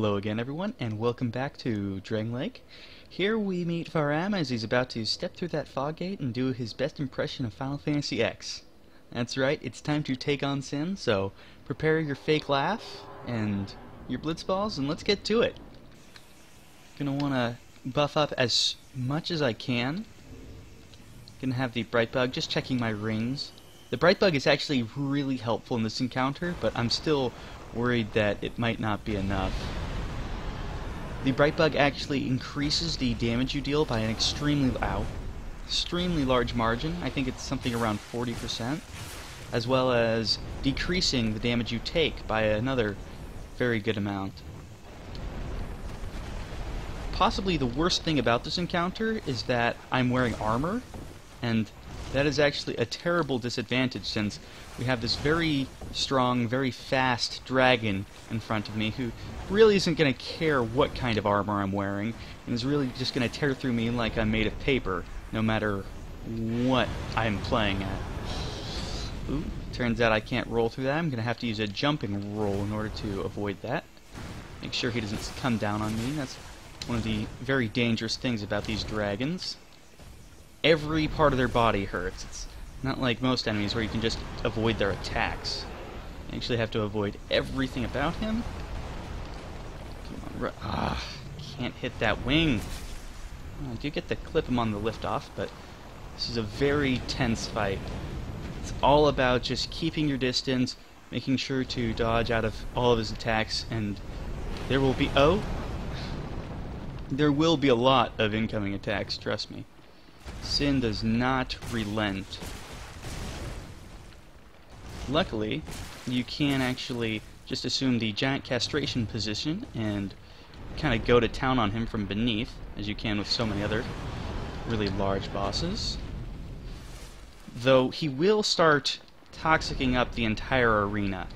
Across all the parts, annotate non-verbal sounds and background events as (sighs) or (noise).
Hello again everyone, and welcome back to Drangleic. Here we meet Faraam as he's about to step through that fog gate and do his best impression of Final Fantasy X. That's right, it's time to take on Sin, so prepare your fake laugh and your blitzballs and let's get to it. Gonna wanna buff up as much as I can. Gonna have the Bright Bug, just checking my rings. The Bright Bug is actually really helpful in this encounter, but I'm still worried that it might not be enough. The Bright Bug actually increases the damage you deal by an extremely ow, extremely large margin. I think it's something around 40%, as well as decreasing the damage you take by another very good amount. Possibly the worst thing about this encounter is that I'm wearing armor, and that is actually a terrible disadvantage since we have this very strong, very fast dragon in front of me who really isn't going to care what kind of armor I'm wearing and is really just going to tear through me like I'm made of paper no matter what I'm playing at. Ooh, turns out I can't roll through that. I'm going to have to use a jumping roll in order to avoid that. Make sure he doesn't come down on me. That's one of the very dangerous things about these dragons every part of their body hurts. It's not like most enemies where you can just avoid their attacks. You actually have to avoid everything about him. Come on, ah, can't hit that wing. I do get to clip him on the liftoff, but this is a very tense fight. It's all about just keeping your distance, making sure to dodge out of all of his attacks, and there will be... Oh! There will be a lot of incoming attacks, trust me. Sinh does not relent. Luckily, you can actually just assume the giant castration position and kind of go to town on him from beneath, as you can with so many other really large bosses. Though he will start toxicking up the entire arena,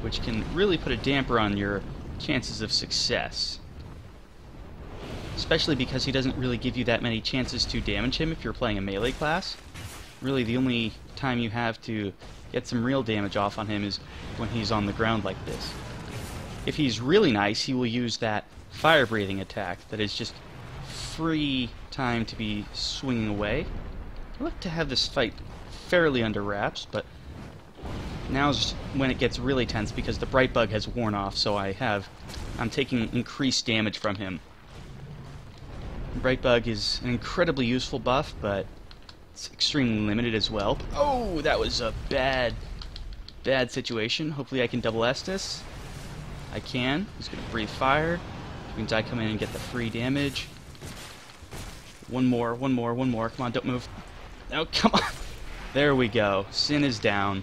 which can really put a damper on your chances of success especially because he doesn't really give you that many chances to damage him if you're playing a melee class. Really, the only time you have to get some real damage off on him is when he's on the ground like this. If he's really nice, he will use that fire-breathing attack that is just free time to be swinging away. I like to have this fight fairly under wraps, but now's when it gets really tense because the bright bug has worn off, so I have I'm taking increased damage from him. Brightbug is an incredibly useful buff, but it's extremely limited as well. Oh, that was a bad, bad situation. Hopefully I can double S this. I can. He's going to breathe fire. Which means I come in and get the free damage. One more, one more, one more. Come on, don't move. Oh, come on. (laughs) There we go. Sinh is down.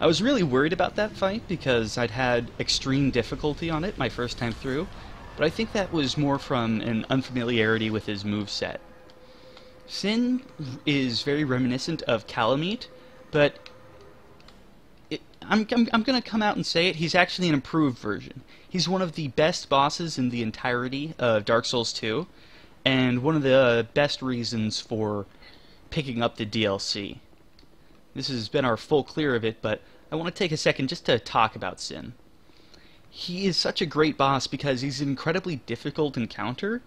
I was really worried about that fight because I'd had extreme difficulty on it my first time through, but I think that was more from an unfamiliarity with his move set. Sinh is very reminiscent of Kalameet, but it, I'm, I'm, I'm going to come out and say it, he's actually an improved version. He's one of the best bosses in the entirety of Dark Souls 2, and one of the best reasons for picking up the DLC. This has been our full clear of it, but I want to take a second just to talk about Sinh he is such a great boss because he's an incredibly difficult encounter,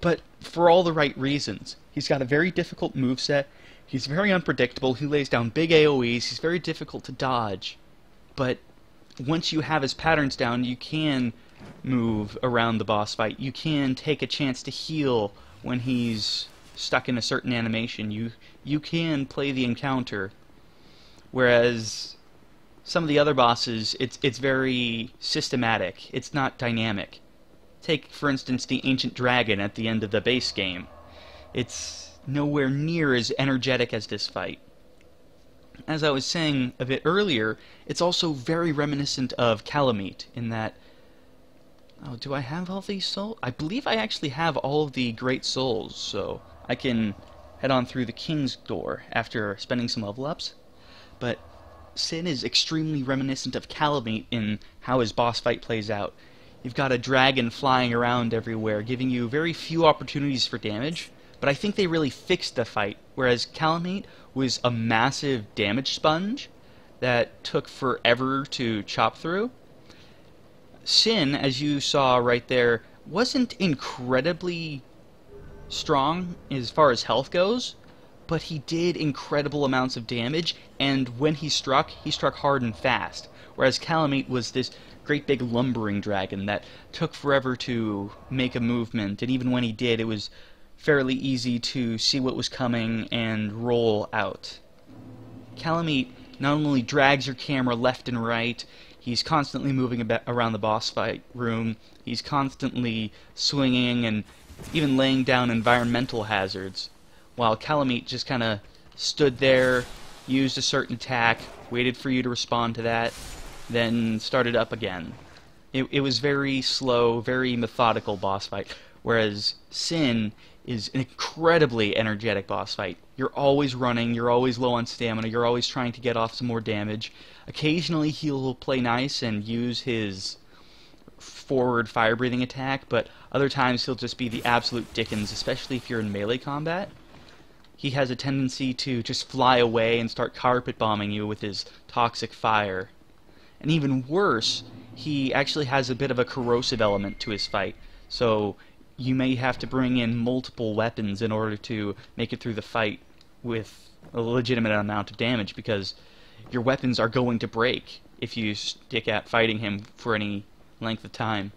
but for all the right reasons. He's got a very difficult move set. He's very unpredictable. He lays down big AoEs. He's very difficult to dodge. But once you have his patterns down, you can move around the boss fight. You can take a chance to heal when he's stuck in a certain animation. You you can play the encounter. Whereas some of the other bosses, it's it's very systematic. It's not dynamic. Take, for instance, the Ancient Dragon at the end of the base game. It's nowhere near as energetic as this fight. As I was saying a bit earlier, it's also very reminiscent of Kalameet in that. Oh, do I have all these souls? I believe I actually have all of the great souls, so I can head on through the King's Door after spending some level ups. But Sinh is extremely reminiscent of Kalameet in how his boss fight plays out. You've got a dragon flying around everywhere, giving you very few opportunities for damage, but I think they really fixed the fight, whereas Kalameet was a massive damage sponge that took forever to chop through. Sinh, as you saw right there, wasn't incredibly strong as far as health goes, but he did incredible amounts of damage, and when he struck, he struck hard and fast. Whereas Kalameet was this great big lumbering dragon that took forever to make a movement, and even when he did, it was fairly easy to see what was coming and roll out. Kalameet not only drags your camera left and right, he's constantly moving around the boss fight room, he's constantly swinging and even laying down environmental hazards, while Kalameet just kind of stood there, used a certain attack, waited for you to respond to that, then started up again. It, it was very slow, very methodical boss fight, whereas Sinh is an incredibly energetic boss fight. You're always running, you're always low on stamina, you're always trying to get off some more damage. Occasionally he'll play nice and use his forward fire breathing attack, but other times he'll just be the absolute dickens, especially if you're in melee combat. He has a tendency to just fly away and start carpet bombing you with his toxic fire. And even worse, he actually has a bit of a corrosive element to his fight. So you may have to bring in multiple weapons in order to make it through the fight with a legitimate amount of damage because your weapons are going to break if you stick at fighting him for any length of time.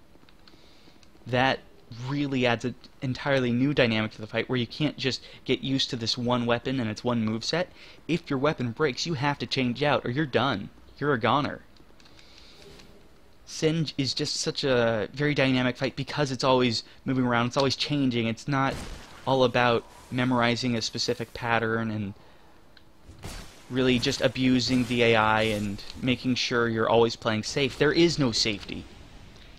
That really adds an entirely new dynamic to the fight where you can't just get used to this one weapon and its one move set. If your weapon breaks, you have to change out or you're done. You're a goner. Sinh is just such a very dynamic fight because it's always moving around, it's always changing. It's not all about memorizing a specific pattern and really just abusing the AI and making sure you're always playing safe. There is no safety.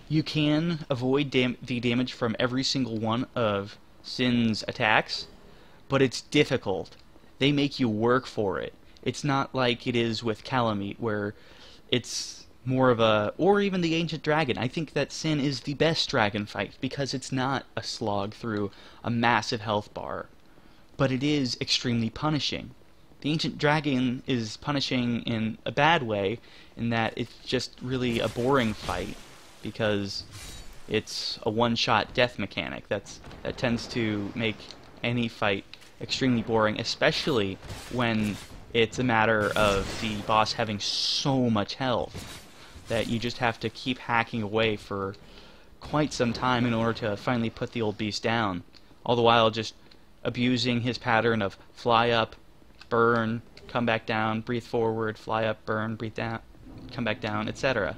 You can avoid dam the damage from every single one of Sinh's attacks, but it's difficult. They make you work for it. It's not like it is with Kalameet, where it's more of a, or even the Ancient Dragon. I think that Sinh is the best dragon fight because it's not a slog through a massive health bar, but it is extremely punishing. The Ancient Dragon is punishing in a bad way, in that it's just really a boring fight because it's a one-shot death mechanic. That's that tends to make any fight extremely boring, especially when it's a matter of the boss having so much health that you just have to keep hacking away for quite some time in order to finally put the old beast down. All the while just abusing his pattern of fly up, burn, come back down, breathe forward, fly up, burn, breathe down, come back down, etc.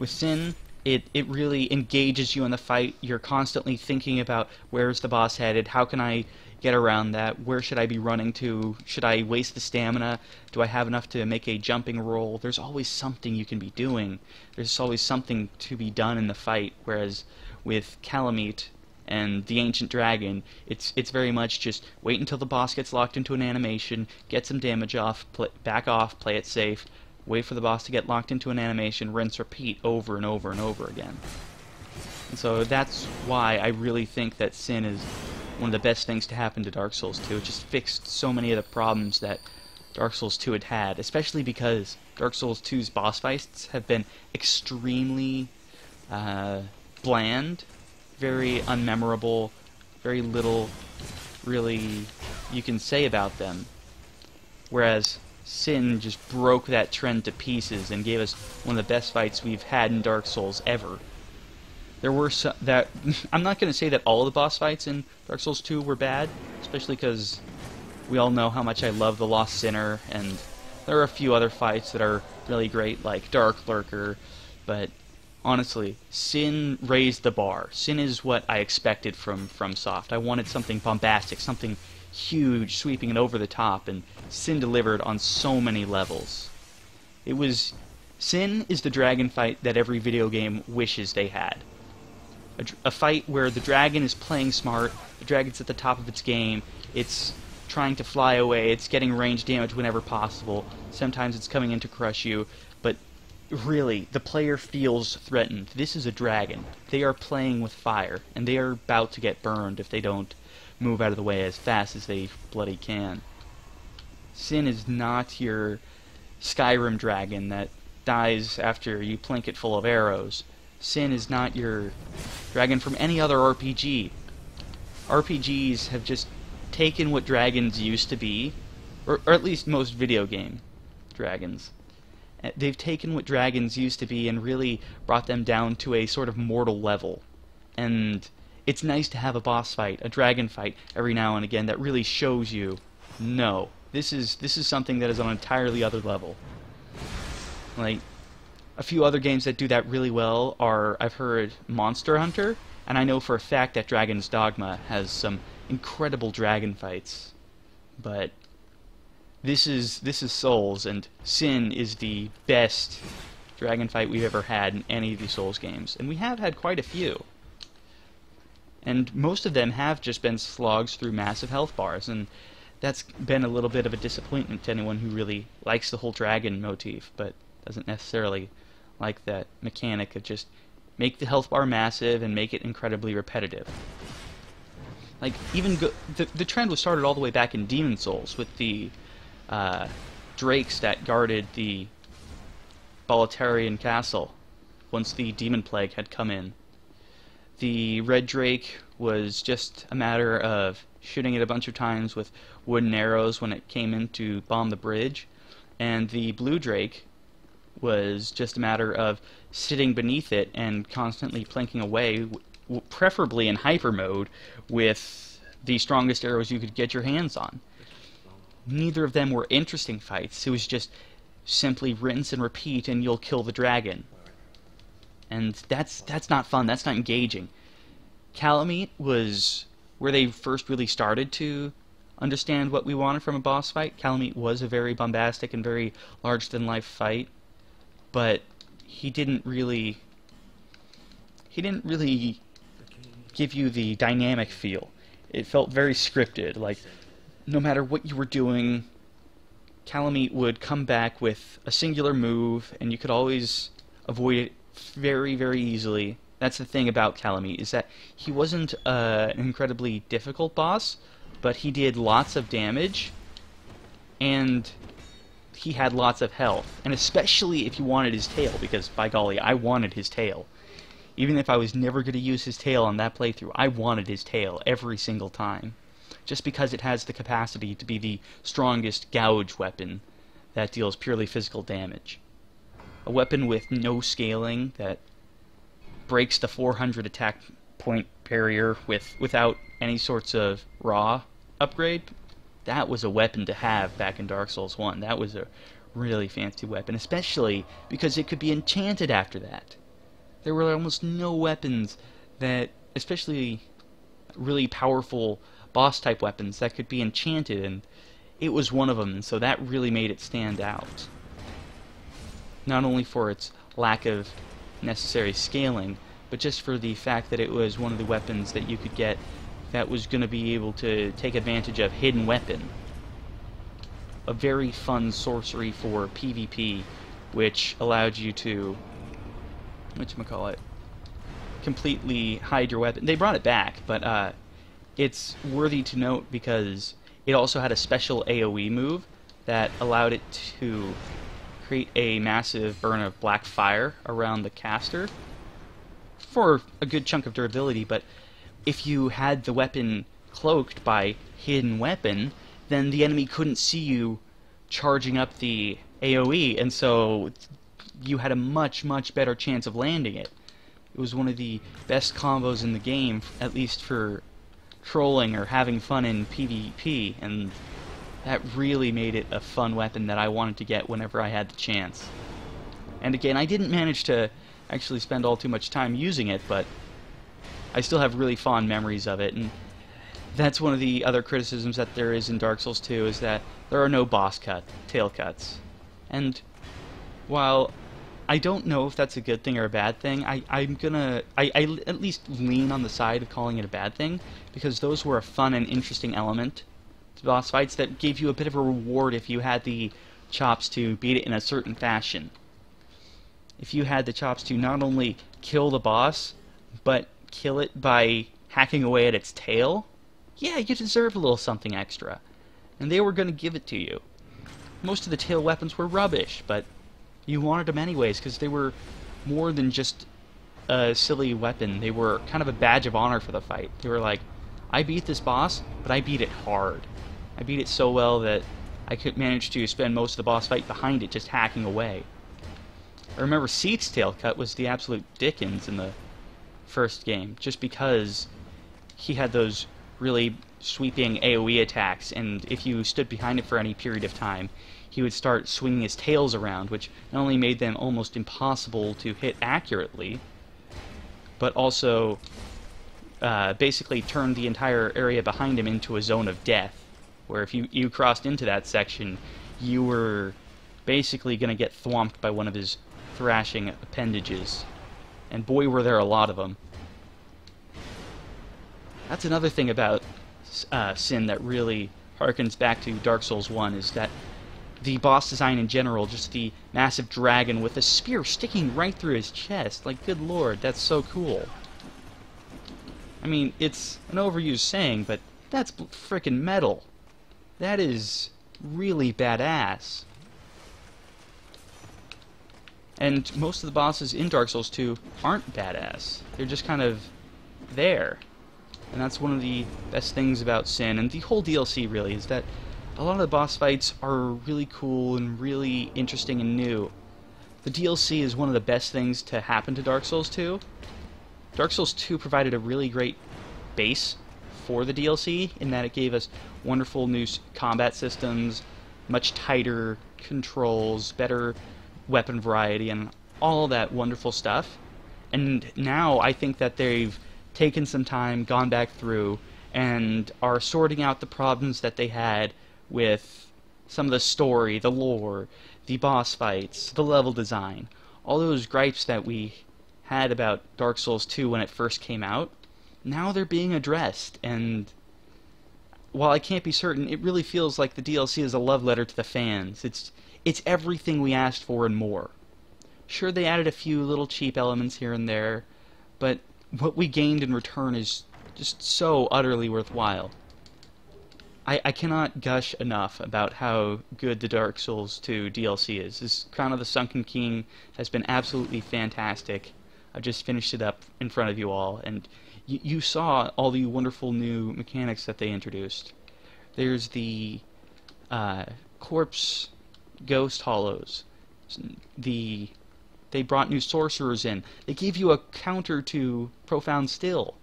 With Sinh, it, it really engages you in the fight. You're constantly thinking about where's the boss headed, how can I get around that? Where should I be running to? Should I waste the stamina? Do I have enough to make a jumping roll? There's always something you can be doing. There's always something to be done in the fight, whereas with Kalameet and the Ancient Dragon, it's it's very much just wait until the boss gets locked into an animation, get some damage off, back off, play it safe, wait for the boss to get locked into an animation, rinse, repeat over and over and over again. And so that's why I really think that Sinh is one of the best things to happen to Dark Souls 2. It just fixed so many of the problems that Dark Souls 2 had had, especially because Dark Souls 2's boss fights have been extremely uh, bland, very unmemorable, very little really you can say about them. Whereas Sinh just broke that trend to pieces and gave us one of the best fights we've had in Dark Souls ever. There were some that (laughs) I'm not going to say that all the boss fights in Dark Souls 2 were bad, especially because we all know how much I love the Lost Sinner, and there are a few other fights that are really great, like Dark Lurker, but honestly, Sinh raised the bar. Sinh is what I expected from FromSoft. I wanted something bombastic, something huge, sweeping and over the top, and Sinh delivered on so many levels. It was Sinh is the dragon fight that every video game wishes they had a, a fight where the dragon is playing smart, the dragon's at the top of its game, it's trying to fly away, it's getting range damage whenever possible, sometimes it's coming in to crush you, but really, the player feels threatened. This is a dragon. They are playing with fire, and they are about to get burned if they don't move out of the way as fast as they bloody can. Sinh is not your Skyrim dragon that dies after you plink it full of arrows. Sinh is not your dragon from any other RPG. RPGs have just taken what dragons used to be, or, or at least most video game dragons. Uh, they've taken what dragons used to be and really brought them down to a sort of mortal level. And it's nice to have a boss fight, a dragon fight, every now and again that really shows you, no, this is this is something that is on an entirely other level. Like a few other games that do that really well are I've heard Monster Hunter, and I know for a fact that Dragon's Dogma has some incredible dragon fights. But this is this is Souls, and Sinh is the best dragon fight we've ever had in any of the Souls games, and we have had quite a few. And most of them have just been slogs through massive health bars, and that's been a little bit of a disappointment to anyone who really likes the whole dragon motif, but doesn't necessarily like that mechanic of just make the health bar massive and make it incredibly repetitive. Like even the the trend was started all the way back in Demon Souls with the uh, drakes that guarded the Boletarian castle once the demon plague had come in. The red drake was just a matter of shooting it a bunch of times with wooden arrows when it came in to bomb the bridge, and the blue drake was just a matter of sitting beneath it and constantly plinking away, preferably in hyper mode, with the strongest arrows you could get your hands on. Neither of them were interesting fights. It was just simply rinse and repeat, and you'll kill the dragon. And that's that's not fun. That's not engaging. Kalameet was where they first really started to understand what we wanted from a boss fight. Kalameet was a very bombastic and very large than life fight but he didn't really he didn't really give you the dynamic feel. It felt very scripted. Like no matter what you were doing, Kalameet would come back with a singular move, and you could always avoid it very, very easily. That's the thing about Kalameet is that he wasn't uh, an incredibly difficult boss, but he did lots of damage, and he had lots of health, and especially if you wanted his tail, because by golly, I wanted his tail. Even if I was never going to use his tail on that playthrough, I wanted his tail every single time. Just because it has the capacity to be the strongest gouge weapon that deals purely physical damage. A weapon with no scaling that breaks the 400 attack point barrier with without any sorts of raw upgrade that was a weapon to have back in Dark Souls 1. That was a really fancy weapon, especially because it could be enchanted after that. There were almost no weapons that, especially really powerful boss type weapons, that could be enchanted, and it was one of them, and so that really made it stand out. Not only for its lack of necessary scaling, but just for the fact that it was one of the weapons that you could get that was going to be able to take advantage of Hidden Weapon. A very fun sorcery for PvP, which allowed you to, whatchamacallit, completely hide your weapon. They brought it back, but uh, it's worthy to note because it also had a special AoE move that allowed it to create a massive burn of black fire around the caster for a good chunk of durability, but if you had the weapon cloaked by hidden weapon, then the enemy couldn't see you charging up the AoE, and so you had a much, much better chance of landing it. It was one of the best combos in the game, at least for trolling or having fun in PvP, and that really made it a fun weapon that I wanted to get whenever I had the chance. And again, I didn't manage to actually spend all too much time using it, but I still have really fond memories of it, and that's one of the other criticisms that there is in Dark Souls 2 is that there are no boss cut tail cuts, and while I don't know if that's a good thing or a bad thing. I, I'm gonna, I, I at least lean on the side of calling it a bad thing because those were a fun and interesting element boss fights that gave you a bit of a reward if you had the chops to beat it in a certain fashion. If you had the chops to not only kill the boss, but kill it by hacking away at its tail, yeah, you deserve a little something extra. And they were going to give it to you. Most of the tail weapons were rubbish, but You wanted them anyways because they were more than just a silly weapon. They were kind of a badge of honor for the fight. They were like, I beat this boss, but I beat it hard. I beat it so well that I could manage to spend most of the boss fight behind it just hacking away. I remember Seath's tail cut was the absolute dickens in the first game, just because he had those really sweeping AoE attacks, and if you stood behind it for any period of time, he would start swinging his tails around, which not only made them almost impossible to hit accurately, but also uh, basically turned the entire area behind him into a zone of death, where if you, you crossed into that section, you were basically going to get thwomped by one of his thrashing appendages. And boy, were there a lot of them. That's another thing about uh, Sinh that really harkens back to Dark Souls 1 is that the boss design in general, just the massive dragon with a spear sticking right through his chest. Like, good lord, that's so cool. I mean, it's an overused saying, but that's frickin' metal. That is really badass. And most of the bosses in Dark Souls 2 aren't badass. They're just kind of there. And that's one of the best things about Sinh, and the whole DLC really, is that a lot of the boss fights are really cool and really interesting and new. The DLC is one of the best things to happen to Dark Souls 2. Dark Souls 2 provided a really great base for the DLC in that it gave us wonderful new combat systems, much tighter controls, better weapon variety, and all that wonderful stuff. And now I think that they've taken some time, gone back through, and are sorting out the problems that they had with some of the story, the lore, the boss fights, the level design, all those gripes that we had about Dark Souls 2 when it first came out, now they're being addressed, and while I can't be certain, it really feels like the DLC is a love letter to the fans. It's it's everything we asked for and more. Sure, they added a few little cheap elements here and there, but what we gained in return is just so utterly worthwhile. I, I cannot gush enough about how good the Dark Souls 2 DLC is. This Crown of the Sunken King has been absolutely fantastic. I've just finished it up in front of you all, and you, you saw all the wonderful new mechanics that they introduced. There's the uh, corpse ghost hollows. The they brought new sorcerers in. They gave you a counter to profound still,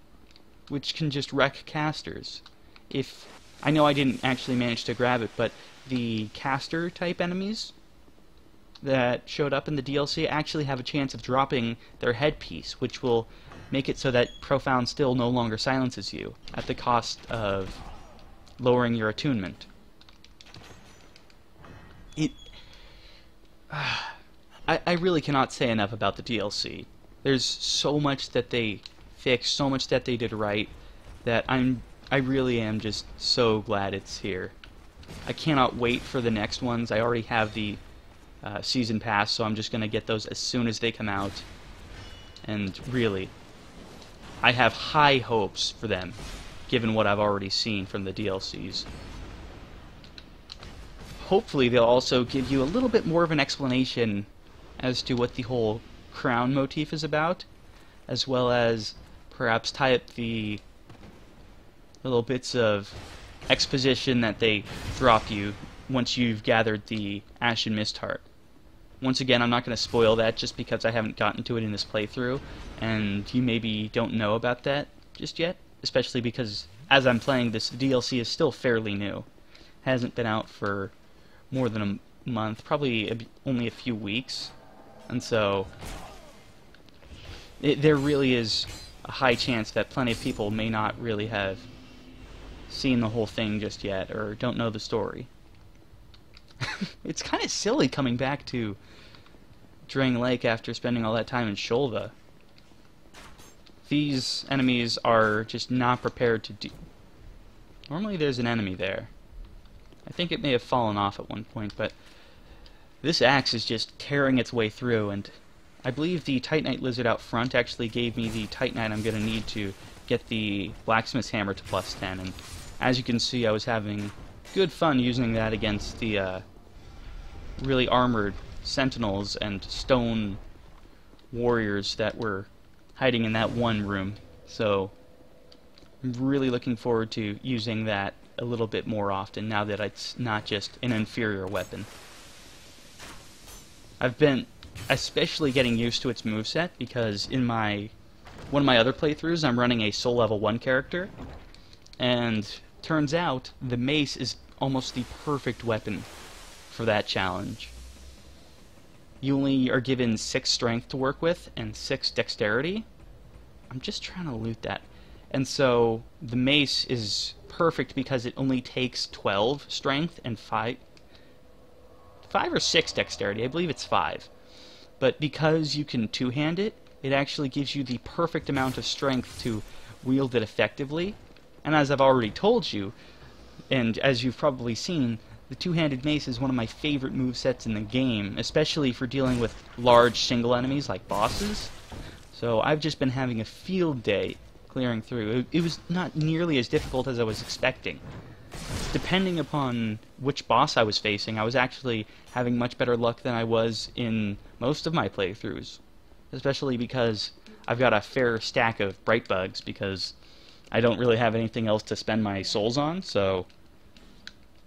which can just wreck casters. If I know I didn't actually manage to grab it, but the caster type enemies that showed up in the DLC actually have a chance of dropping their headpiece, which will make it so that Profound Still no longer silences you at the cost of lowering your attunement. It. Uh, (sighs) I, I really cannot say enough about the DLC. There's so much that they fixed, so much that they did right, that I'm I really am just so glad it's here. I cannot wait for the next ones. I already have the uh, season pass, so I'm just going to get those as soon as they come out. And really, I have high hopes for them, given what I've already seen from the DLCs. Hopefully, they'll also give you a little bit more of an explanation as to what the whole crown motif is about, as well as perhaps tie up the little bits of exposition that they drop you once you've gathered the Ashen Mist Heart. Once again, I'm not going to spoil that just because I haven't gotten to it in this playthrough, and you maybe don't know about that just yet, especially because as I'm playing this, DLC is still fairly new. Hasn't been out for more than a month, probably a, only a few weeks, and so it, there really is a high chance that plenty of people may not really have seen the whole thing just yet or don't know the story. (laughs) it's kind of silly coming back to Drangleic after spending all that time in Shulva. These enemies are just not prepared to do... Normally there's an enemy there. I think it may have fallen off at one point, but this axe is just tearing its way through, and I believe the Titanite Lizard out front actually gave me the Titanite I'm going to need to get the Blacksmith's Hammer to plus 10, and as you can see, I was having good fun using that against the uh, really armored sentinels and stone warriors that were hiding in that one room. So I'm really looking forward to using that a little bit more often now that it's not just an inferior weapon. I've been especially getting used to its moveset because in my one of my other playthroughs I'm running a soul level 1 character and turns out the mace is almost the perfect weapon for that challenge. You only are given 6 strength to work with and 6 dexterity. I'm just trying to loot that. And so the mace is perfect because it only takes 12 strength and 5 5 or 6 dexterity. I believe it's 5. But because you can two-hand it, it actually gives you the perfect amount of strength to wield it effectively. And as I've already told you, and as you've probably seen, the two-handed mace is one of my favorite move sets in the game, especially for dealing with large single enemies like bosses. So I've just been having a field day clearing through. It, it was not nearly as difficult as I was expecting. Depending upon which boss I was facing, I was actually having much better luck than I was in most of my playthroughs. Especially because I've got a fair stack of bright bugs because I don't really have anything else to spend my souls on, so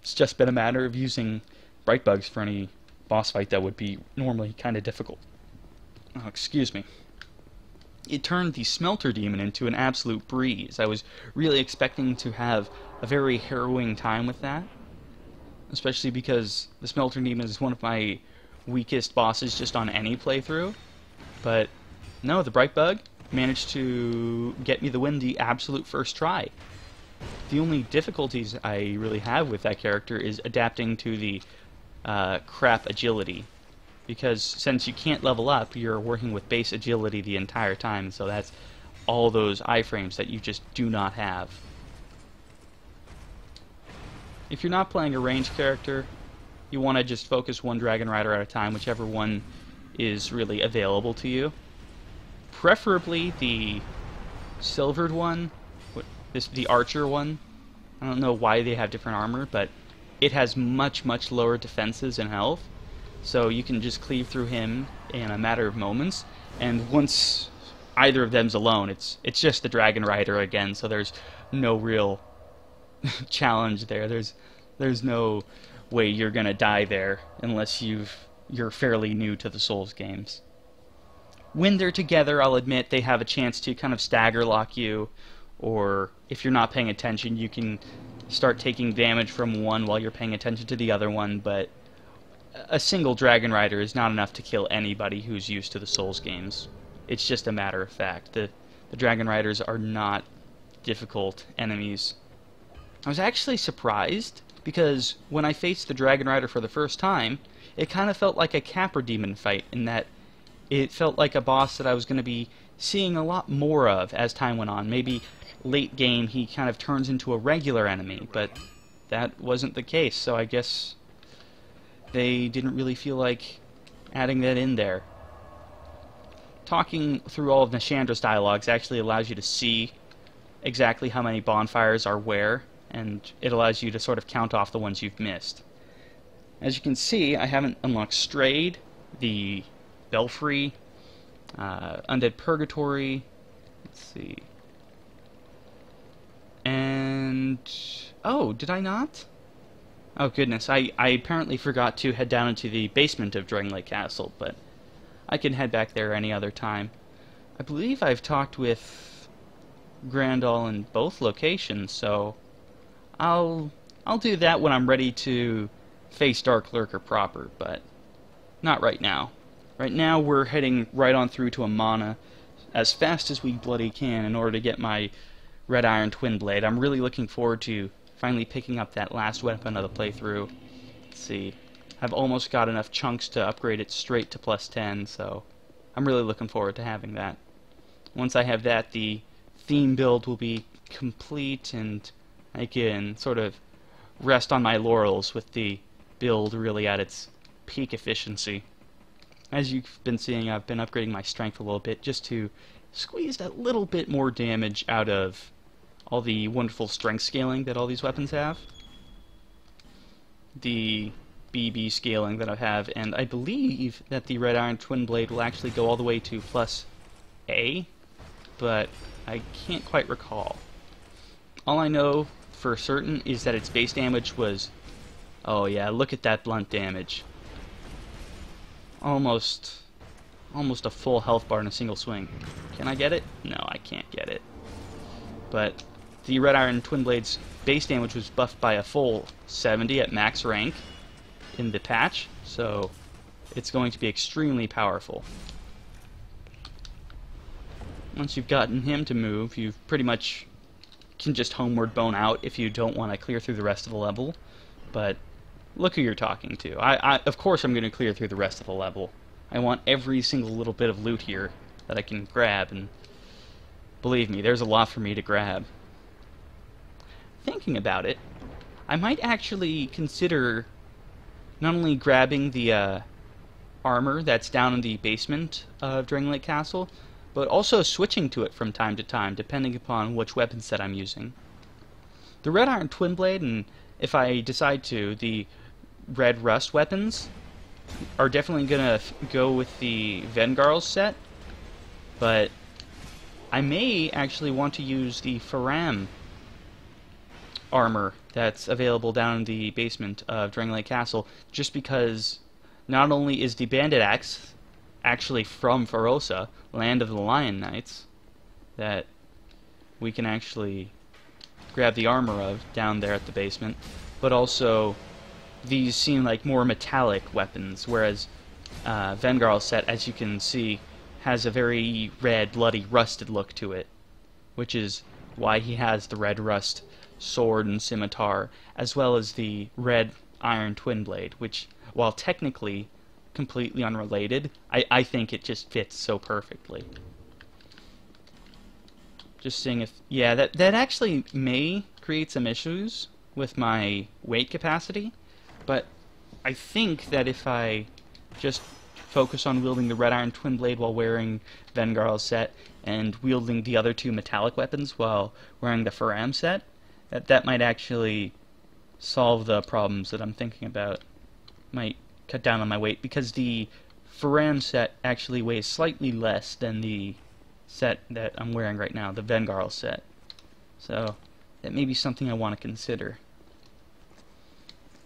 it's just been a matter of using bright bugs for any boss fight that would be normally kind of difficult. Oh, excuse me it turned the Smelter Demon into an absolute breeze. I was really expecting to have a very harrowing time with that, especially because the Smelter Demon is one of my weakest bosses just on any playthrough. But no, the Bright Bug managed to get me the win the absolute first try. The only difficulties I really have with that character is adapting to the uh, crap agility because since you can't level up, you're working with base agility the entire time, so that's all those iframes that you just do not have. If you're not playing a ranged character, you want to just focus one Dragon Rider at a time, whichever one is really available to you. Preferably the silvered one, this the archer one. I don't know why they have different armor, but it has much, much lower defenses and health. So you can just cleave through him in a matter of moments, and once either of them's alone, it's it's just the Dragon Rider again. So there's no real (laughs) challenge there. There's there's no way you're gonna die there unless you've you're fairly new to the Souls games. When they're together, I'll admit they have a chance to kind of stagger lock you, or if you're not paying attention, you can start taking damage from one while you're paying attention to the other one, but a single Dragon Rider is not enough to kill anybody who's used to the Souls games. It's just a matter of fact. The, the Dragon Riders are not difficult enemies. I was actually surprised because when I faced the Dragon Rider for the first time, it kind of felt like a Capra Demon fight in that it felt like a boss that I was going to be seeing a lot more of as time went on. Maybe late game he kind of turns into a regular enemy, but that wasn't the case, so I guess they didn't really feel like adding that in there. Talking through all of Nashandra's dialogues actually allows you to see exactly how many bonfires are where, and it allows you to sort of count off the ones you've missed. As you can see, I haven't unlocked Straid, the Belfry, uh, Undead Purgatory, let's see, and... oh, did I not? Oh goodness, I, I apparently forgot to head down into the basement of Drangleic Castle, but I can head back there any other time. I believe I've talked with Grandahl in both locations, so I'll I'll do that when I'm ready to face Dark Lurker proper, but not right now. Right now we're heading right on through to Amana as fast as we bloody can in order to get my Red Iron Twin Blade. I'm really looking forward to finally picking up that last weapon of the playthrough. Let's see. I've almost got enough chunks to upgrade it straight to plus 10, so I'm really looking forward to having that. Once I have that, the theme build will be complete, and I can sort of rest on my laurels with the build really at its peak efficiency. As you've been seeing, I've been upgrading my strength a little bit just to squeeze a little bit more damage out of all the wonderful strength scaling that all these weapons have. The BB scaling that I have, and I believe that the Red Iron Twin Blade will actually go all the way to plus A, but I can't quite recall. All I know for certain is that its base damage was... Oh yeah, look at that blunt damage. Almost... Almost a full health bar in a single swing. Can I get it? No, I can't get it. But the Red Iron Twin Blade's base damage was buffed by a full 70 at max rank in the patch, so it's going to be extremely powerful. Once you've gotten him to move, you pretty much can just homeward bone out if you don't want to clear through the rest of the level. But look who you're talking to. I, I of course I'm going to clear through the rest of the level. I want every single little bit of loot here that I can grab, and believe me, there's a lot for me to grab. Thinking about it, I might actually consider not only grabbing the uh, armor that's down in the basement of Drangleic Castle, but also switching to it from time to time, depending upon which weapon set I'm using. The Red Iron Twin Blade, and if I decide to, the Red Rust weapons are definitely to go with the Vengarl set, but I may actually want to use the Faraam armor that's available down in the basement of Drangleic Castle, just because not only is the Bandit Axe actually from Forossa, land of the Lion Knights, that we can actually grab the armor of down there at the basement, but also these seem like more metallic weapons, whereas uh, Vengarl's set, as you can see, has a very red, bloody, rusted look to it, which is why he has the red rust sword and scimitar, as well as the red iron twin blade, which, while technically completely unrelated, I, I think it just fits so perfectly. Just seeing if... Yeah, that, that actually may create some issues with my weight capacity, but I think that if I just focus on wielding the Red Iron Twin Blade while wearing Vengarl's set, and wielding the other two metallic weapons while wearing the Faraam set, that that might actually solve the problems that I'm thinking about. Might cut down on my weight because the Faraam set actually weighs slightly less than the set that I'm wearing right now, the Vengarl set. So that may be something I want to consider.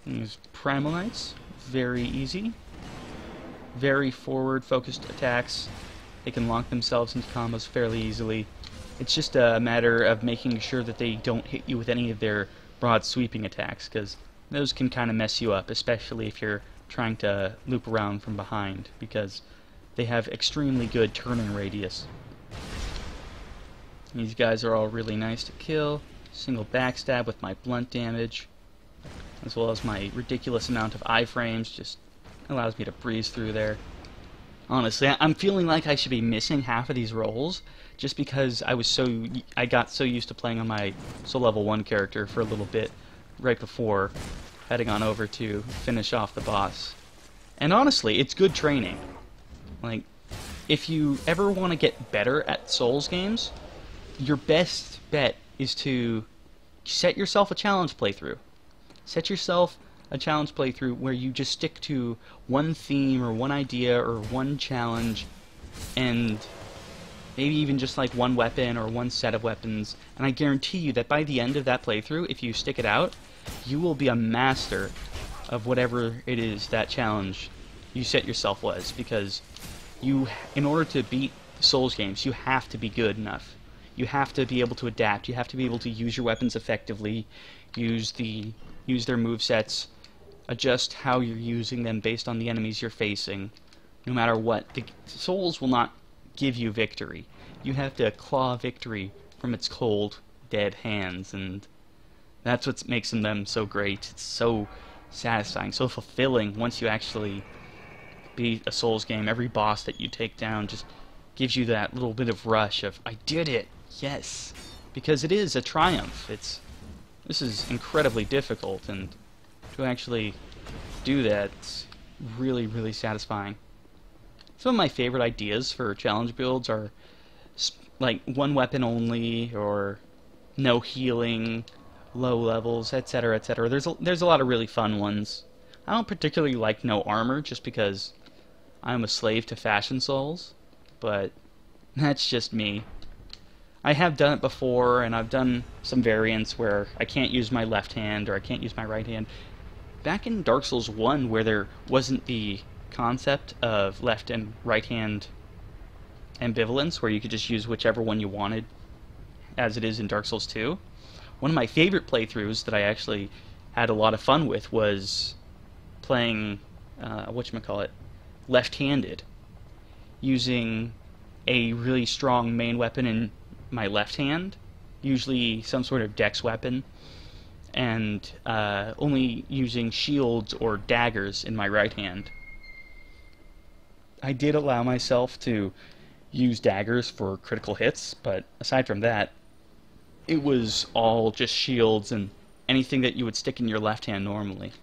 Mm, These Primalites. Very easy. Very forward focused attacks. They can lock themselves into combos fairly easily. It's just a matter of making sure that they don't hit you with any of their broad sweeping attacks, because those can kind of mess you up, especially if you're trying to loop around from behind, because they have extremely good turning radius. These guys are all really nice to kill. Single backstab with my blunt damage, as well as my ridiculous amount of iframes, just allows me to breeze through there. Honestly, I'm feeling like I should be missing half of these rolls just because I was so I got so used to playing on my so level 1 character for a little bit right before heading on over to finish off the boss. And honestly, it's good training. Like if you ever want to get better at Souls games, your best bet is to set yourself a challenge playthrough. Set yourself a challenge playthrough where you just stick to one theme or one idea or one challenge and maybe even just like one weapon or one set of weapons. And I guarantee you that by the end of that playthrough if you stick it out you will be a master of whatever it is that challenge you set yourself was. Because you in order to beat souls games you have to be good enough. You have to be able to adapt. You have to be able to use your weapons effectively. Use the use their move sets adjust how you're using them based on the enemies you're facing. No matter what, the souls will not give you victory. You have to claw victory from its cold, dead hands, and that's what makes them so great. It's so satisfying, so fulfilling once you actually beat a Souls game. Every boss that you take down just gives you that little bit of rush of, I did it! Yes! Because it is a triumph. It's This is incredibly difficult, and to actually do that, really, really satisfying. Some of my favorite ideas for challenge builds are like one weapon only, or no healing, low levels, etc., etc. There's a, there's a lot of really fun ones. I don't particularly like no armor just because I'm a slave to fashion souls, but that's just me. I have done it before, and I've done some variants where I can't use my left hand or I can't use my right hand. Back in Dark Souls 1, where there wasn't the concept of left and right hand ambivalence, where you could just use whichever one you wanted, as it is in Dark Souls 2, one of my favorite playthroughs that I actually had a lot of fun with was playing, uh, whatchamacallit, left-handed, using a really strong main weapon in my left hand, usually some sort of dex weapon, and uh, only using shields or daggers in my right hand. I did allow myself to use daggers for critical hits, but aside from that, it was all just shields and anything that you would stick in your left hand normally.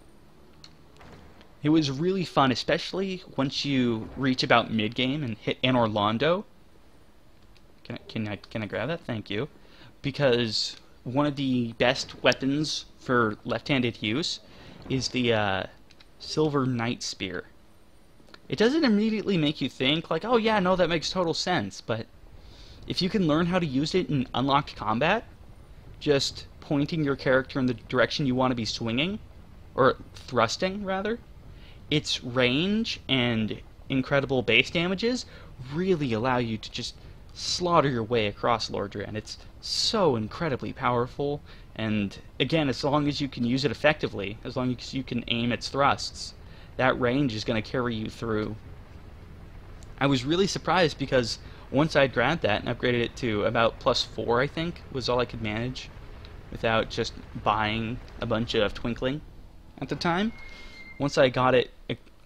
It was really fun, especially once you reach about mid game and hit Anor Londo. Can I, can I can I grab that? Thank you. Because one of the best weapons for left-handed use is the uh, Silver Knight Spear. It doesn't immediately make you think like, oh yeah, no, that makes total sense. But if you can learn how to use it in unlocked combat, just pointing your character in the direction you want to be swinging, or thrusting rather, its range and incredible base damages really allow you to just slaughter your way across Lordran. It's so incredibly powerful, and again, as long as you can use it effectively, as long as you can aim its thrusts, that range is going to carry you through. I was really surprised because once I'd grabbed that and upgraded it to about plus 4, I think, was all I could manage without just buying a bunch of Twinkling at the time, once I got it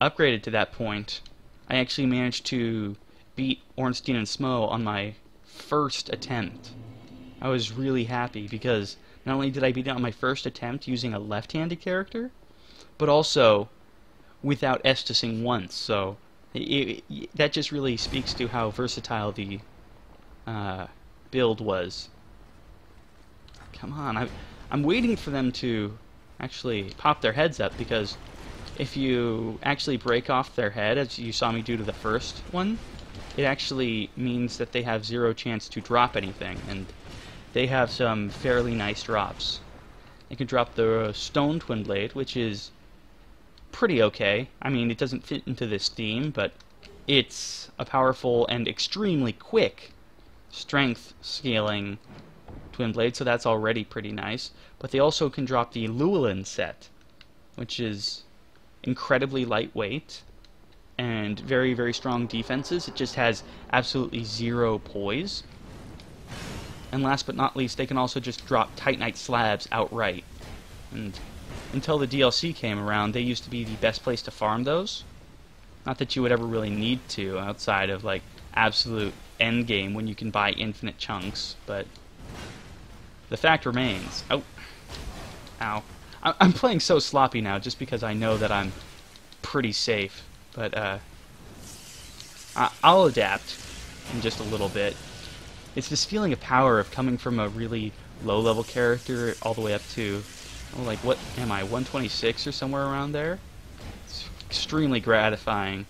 upgraded to that point, I actually managed to beat Ornstein and Smough on my first attempt. I was really happy because not only did I beat it on my first attempt using a left-handed character, but also without Estusing once. So it, it, that just really speaks to how versatile the uh, build was. Come on, I, I'm waiting for them to actually pop their heads up because if you actually break off their head, as you saw me do to the first one, it actually means that they have zero chance to drop anything, and they have some fairly nice drops. They can drop the Stone Twin Blade, which is pretty okay. I mean, it doesn't fit into this theme, but it's a powerful and extremely quick strength scaling Twin Blade, so that's already pretty nice. But they also can drop the Llewellyn set, which is incredibly lightweight and very, very strong defenses. It just has absolutely zero poise. And last but not least, they can also just drop Titanite slabs outright. And until the DLC came around, they used to be the best place to farm those. Not that you would ever really need to outside of like absolute endgame when you can buy infinite chunks, but the fact remains. Oh, ow. I'm playing so sloppy now just because I know that I'm pretty safe. But, uh, I'll adapt in just a little bit. It's this feeling of power of coming from a really low-level character all the way up to, oh, like, what am I, 126 or somewhere around there? It's extremely gratifying.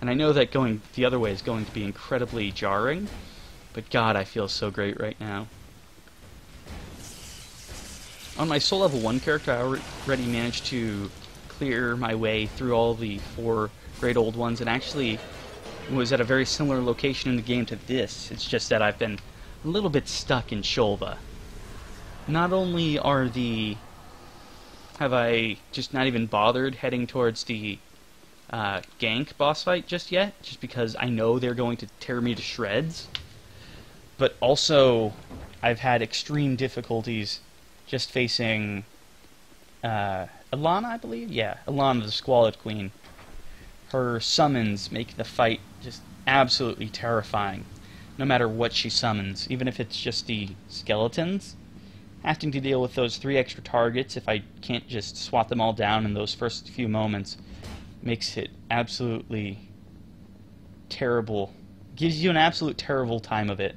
And I know that going the other way is going to be incredibly jarring, but God, I feel so great right now. On my soul level 1 character, I already managed to clear my way through all the four great old ones and actually was at a very similar location in the game to this. It's just that I've been a little bit stuck in Shulva. Not only are the... have I just not even bothered heading towards the uh, gank boss fight just yet, just because I know they're going to tear me to shreds, but also I've had extreme difficulties just facing uh, Elana, I believe. Yeah, Elana, the Squalid Queen. Her summons make the fight just absolutely terrifying, no matter what she summons, even if it's just the skeletons. Having to deal with those three extra targets, if I can't just swat them all down in those first few moments, makes it absolutely terrible. Gives you an absolute terrible time of it,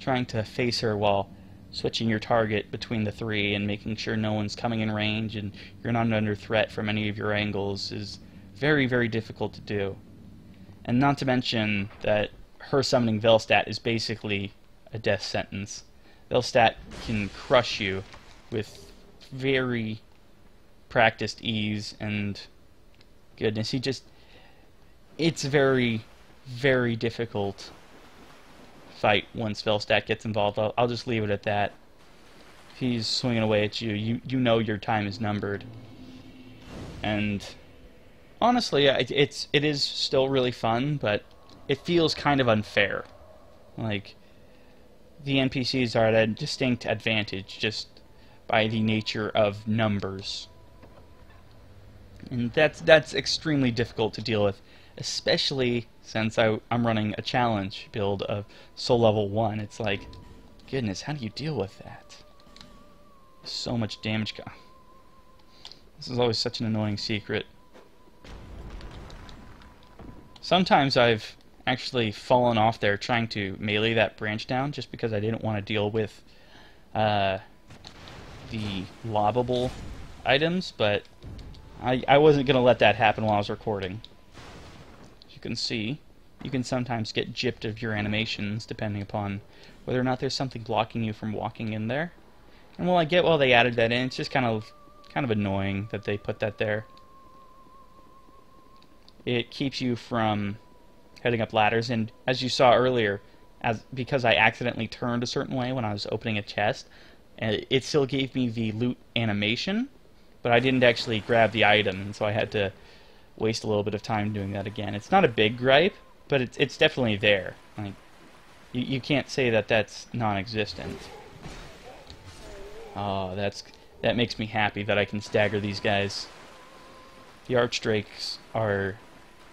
trying to face her while switching your target between the three and making sure no one's coming in range and you're not under threat from any of your angles is very, very difficult to do. And not to mention that her summoning Velstadt is basically a death sentence. Velstadt can crush you with very practiced ease and goodness. He just. It's very, very difficult fight once Velstadt gets involved. I'll, I'll just leave it at that. He's swinging away at you, you, you know your time is numbered. And honestly, it's it is still really fun, but it feels kind of unfair. Like the NPCs are at a distinct advantage just by the nature of numbers. And that's that's extremely difficult to deal with, especially since I, I'm running a challenge build of soul level 1. It's like, goodness, how do you deal with that? So much damage. This is always such an annoying secret. Sometimes I've actually fallen off there trying to melee that branch down just because I didn't want to deal with uh, the lobbable items, but I, I wasn't going to let that happen while I was recording. As you can see, you can sometimes get gypped of your animations depending upon whether or not there's something blocking you from walking in there. And while I get why they added that in, it's just kind of kind of annoying that they put that there it keeps you from heading up ladders. And as you saw earlier, as because I accidentally turned a certain way when I was opening a chest, it still gave me the loot animation, but I didn't actually grab the item, and so I had to waste a little bit of time doing that again. It's not a big gripe, but it's it's definitely there. Like you, you can't say that that's non-existent. Oh, that's that makes me happy that I can stagger these guys. The archdrakes are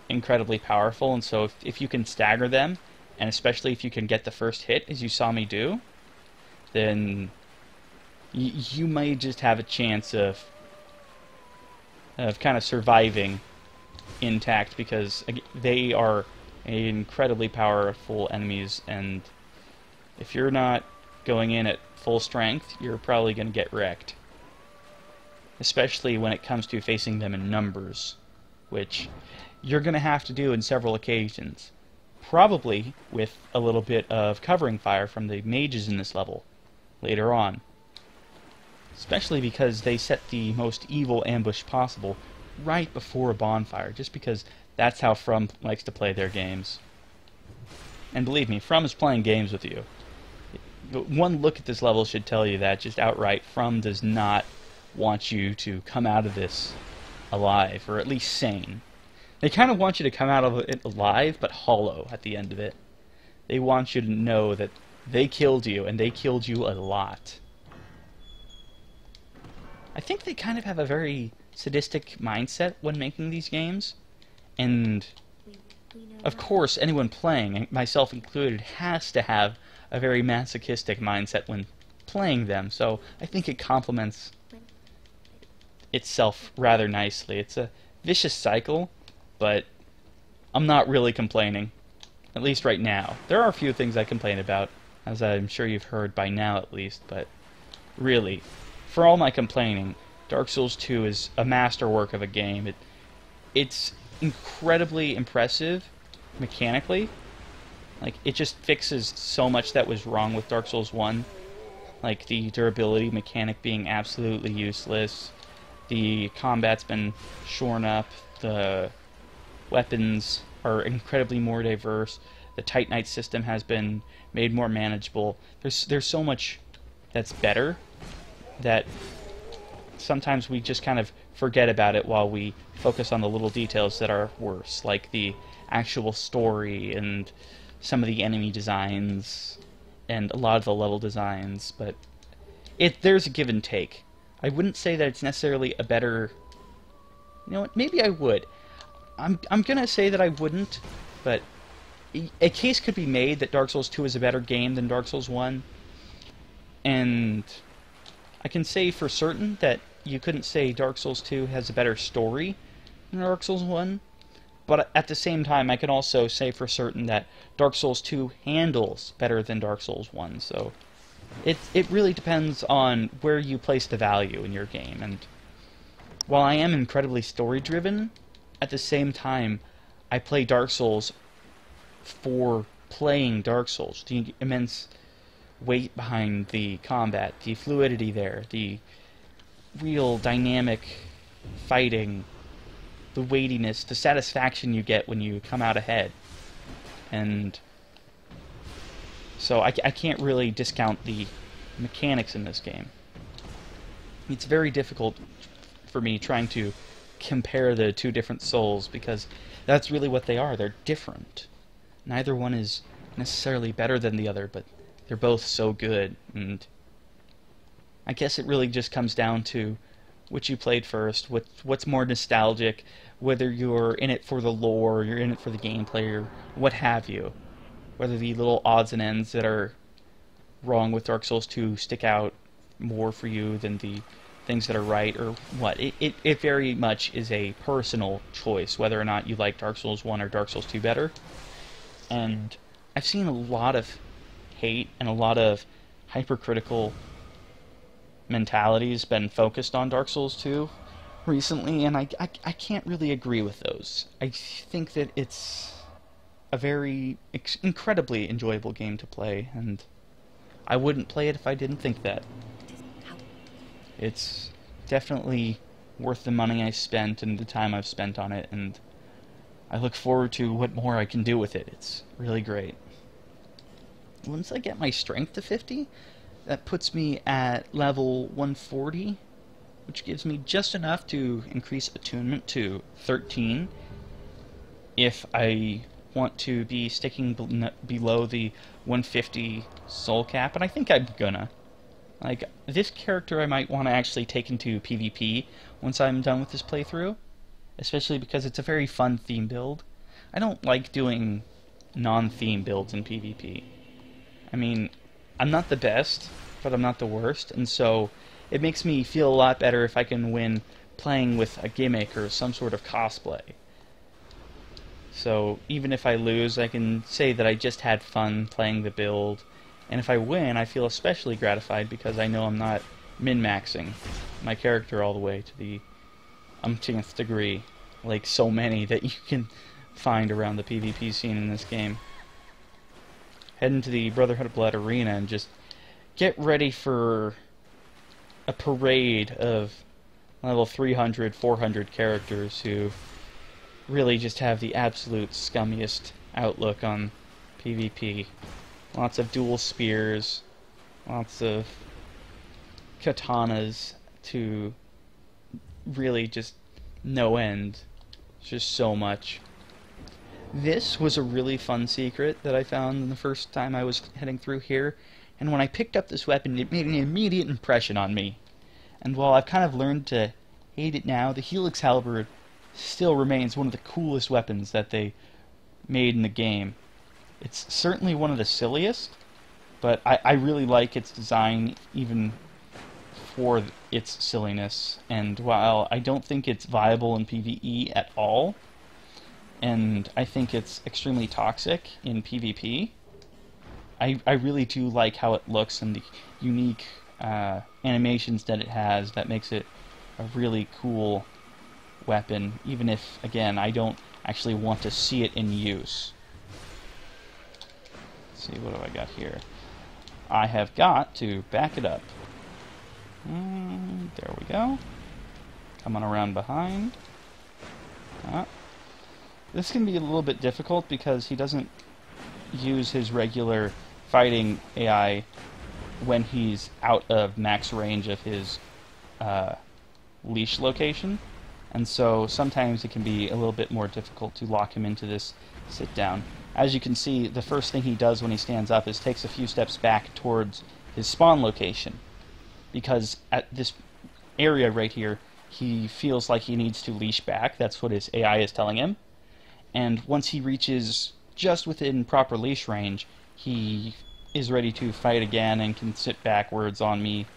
incredibly powerful, and so if, if you can stagger them, and especially if you can get the first hit, as you saw me do, then you may just have a chance of of kind of surviving intact because they are incredibly powerful enemies, and if you're not going in at full strength, you're probably going to get wrecked. Especially when it comes to facing them in numbers, which you're going to have to do in several occasions. Probably with a little bit of covering fire from the mages in this level later on. Especially because they set the most evil ambush possible right before a bonfire, just because that's how From likes to play their games. And believe me, From is playing games with you. One look at this level should tell you that just outright. From does not want you to come out of this alive, or at least sane. They kind of want you to come out of it alive, but hollow at the end of it. They want you to know that they killed you, and they killed you a lot. I think they kind of have a very sadistic mindset when making these games. And, of course, anyone playing, myself included, has to have a very masochistic mindset when playing them. So I think it complements itself rather nicely. It's a vicious cycle but I'm not really complaining, at least right now. There are a few things I complain about, as I'm sure you've heard by now at least, but really, for all my complaining, Dark Souls 2 is a masterwork of a game. It, it's incredibly impressive mechanically. Like, it just fixes so much that was wrong with Dark Souls 1. Like, the durability mechanic being absolutely useless. The combat's been shorn up. The weapons are incredibly more diverse. The Tight Titanite system has been made more manageable. There's there's so much that's better that sometimes we just kind of forget about it while we focus on the little details that are worse, like the actual story and some of the enemy designs and a lot of the level designs, but it there's a give and take. I wouldn't say that it's necessarily a better you know what, maybe I would. I'm I'm gonna say that I wouldn't, but a case could be made that Dark Souls 2 is a better game than Dark Souls 1, and I can say for certain that you couldn't say Dark Souls 2 has a better story than Dark Souls 1, but at the same time, I can also say for certain that Dark Souls 2 handles better than Dark Souls 1. So it it really depends on where you place the value in your game. And while I am incredibly story driven, at the same time, I play Dark Souls for playing Dark Souls. The immense weight behind the combat, the fluidity there, the real dynamic fighting, the weightiness, the satisfaction you get when you come out ahead. And so I, I can't really discount the mechanics in this game. It's very difficult for me trying to compare the two different souls because that's really what they are. They're different. Neither one is necessarily better than the other, but they're both so good. And I guess it really just comes down to which you played first, what what's more nostalgic, whether you're in it for the lore, you're in it for the gameplay, or what have you. Whether the little odds and ends that are wrong with Dark Souls 2 stick out more for you than the things that are right or what. It, it, it very much is a personal choice whether or not you like Dark Souls 1 or Dark Souls 2 better. And I've seen a lot of hate and a lot of hypercritical mentalities been focused on Dark Souls 2 recently, and I, I, I can't really agree with those. I think that it's a very incredibly enjoyable game to play, and I wouldn't play it if I didn't think that. It's definitely worth the money I spent and the time I've spent on it, and I look forward to what more I can do with it. It's really great. Once I get my strength to 50, that puts me at level 140, which gives me just enough to increase attunement to 13 if I want to be sticking below the 150 soul cap, and I think I'm gonna. Like, this character I might want to actually take into PvP once I'm done with this playthrough, especially because it's a very fun theme build. I don't like doing non-theme builds in PvP. I mean, I'm not the best, but I'm not the worst, and so it makes me feel a lot better if I can win playing with a gimmick or some sort of cosplay. So even if I lose, I can say that I just had fun playing the build, and if I win, I feel especially gratified because I know I'm not min-maxing my character all the way to the umpteenth degree, like so many that you can find around the PvP scene in this game. Head into the Brotherhood of Blood arena and just get ready for a parade of level 300, 400 characters who really just have the absolute scummiest outlook on PvP. Lots of dual spears, lots of katanas to really just no end. Just so much. This was a really fun secret that I found the first time I was heading through here, and when I picked up this weapon, it made an immediate impression on me. And while I've kind of learned to hate it now, the Helix Halberd still remains one of the coolest weapons that they made in the game. It's certainly one of the silliest, but I, I really like its design even for its silliness. And while I don't think it's viable in PvE at all, and I think it's extremely toxic in PvP, I, I really do like how it looks and the unique uh, animations that it has that makes it a really cool weapon, even if, again, I don't actually want to see it in use. See, what do I got here? I have got to back it up. Mm, there we go. Coming around behind. Ah. This can be a little bit difficult because he doesn't use his regular fighting AI when he's out of max range of his uh, leash location and so sometimes it can be a little bit more difficult to lock him into this sit down. As you can see, the first thing he does when he stands up is takes a few steps back towards his spawn location, because at this area right here, he feels like he needs to leash back. That's what his AI is telling him. And once he reaches just within proper leash range, he is ready to fight again and can sit backwards on me,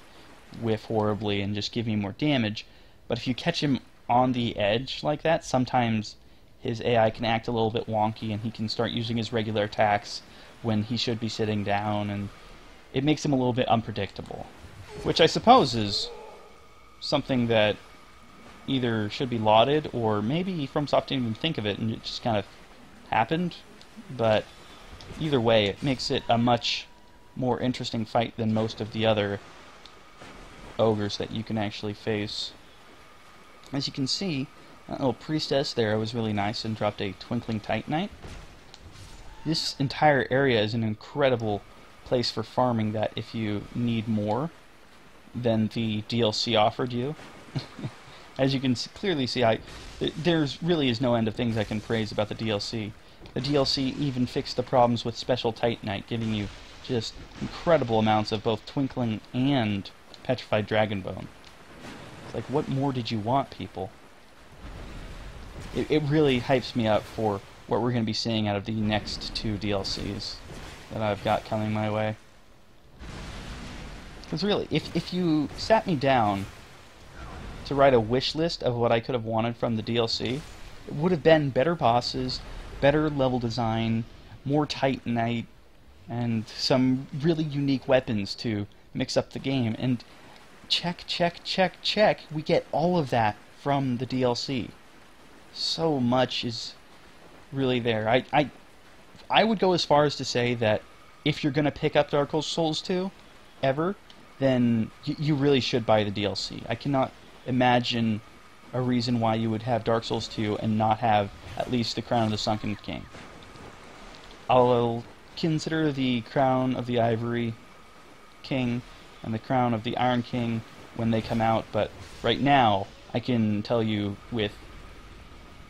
whiff horribly, and just give me more damage. But if you catch him on the edge like that, sometimes his AI can act a little bit wonky and he can start using his regular attacks when he should be sitting down and it makes him a little bit unpredictable, which I suppose is something that either should be lauded or maybe FromSoft didn't even think of it and it just kind of happened. But either way, it makes it a much more interesting fight than most of the other ogres that you can actually face. As you can see, little priestess there was really nice and dropped a twinkling titanite. This entire area is an incredible place for farming that if you need more than the DLC offered you. (laughs) As you can clearly see, I there's really is no end of things I can praise about the DLC. The DLC even fixed the problems with Special Titanite, giving you just incredible amounts of both Twinkling and Petrified Dragon Bone. It's like, what more did you want, people? It, it really hypes me up for what we're going to be seeing out of the next two DLCs that I've got coming my way. Because really, if, if you sat me down to write a wish list of what I could have wanted from the DLC, it would have been better bosses, better level design, more Titanite, and some really unique weapons to mix up the game. And check, check, check, check, we get all of that from the DLC. So much is really there. I, I, I would go as far as to say that if you're going to pick up Dark Souls 2, ever, then you, you really should buy the DLC. I cannot imagine a reason why you would have Dark Souls 2 and not have at least the Crown of the Sunken King. I'll consider the Crown of the Ivory King and the Crown of the Iron King when they come out, but right now I can tell you with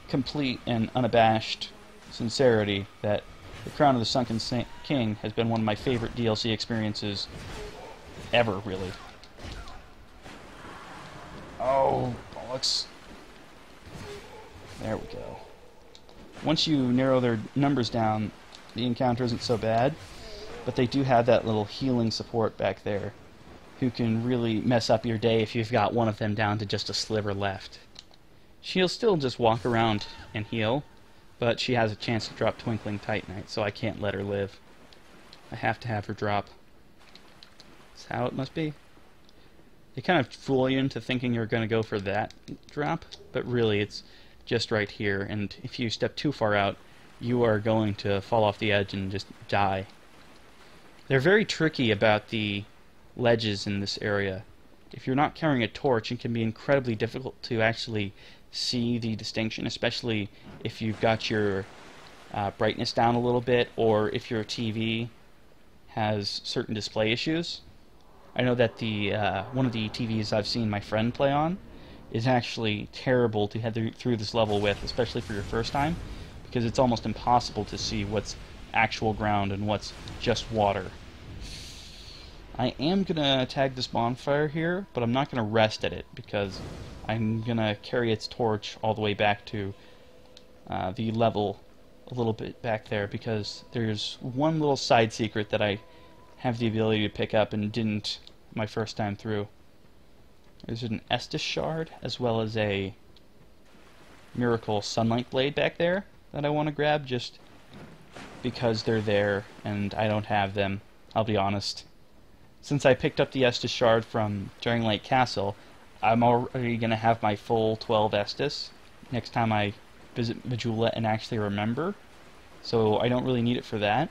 complete and unabashed sincerity that the Crown of the Sunken King has been one of my favorite DLC experiences ever, really. Oh, bollocks. There we go. Once you narrow their numbers down, the encounter isn't so bad, but they do have that little healing support back there who can really mess up your day if you've got one of them down to just a sliver left. She'll still just walk around and heal, but she has a chance to drop Twinkling Titanite, so I can't let her live. I have to have her drop. That's how it must be. They kind of fool you into thinking you're going to go for that drop, but really it's just right here, and if you step too far out, you are going to fall off the edge and just die. They're very tricky about the ledges in this area. If you're not carrying a torch, it can be incredibly difficult to actually see the distinction, especially if you've got your uh, brightness down a little bit or if your TV has certain display issues. I know that the uh, one of the TVs I've seen my friend play on is actually terrible to head through this level with, especially for your first time, because it's almost impossible to see what's actual ground and what's just water. I am going to tag this bonfire here, but I'm not going to rest at it because I'm to carry its torch all the way back to uh, the level a little bit back there because there's one little side secret that I have the ability to pick up and didn't my first time through. There's an Estus shard as well as a Miracle Sunlight Blade back there that I want to grab just because they're there and I don't have them, I'll be honest. Since I picked up the Estus shard from Drangleic Castle, I'm already going to have my full 12 Estus next time I visit Majula and actually remember. So I don't really need it for that.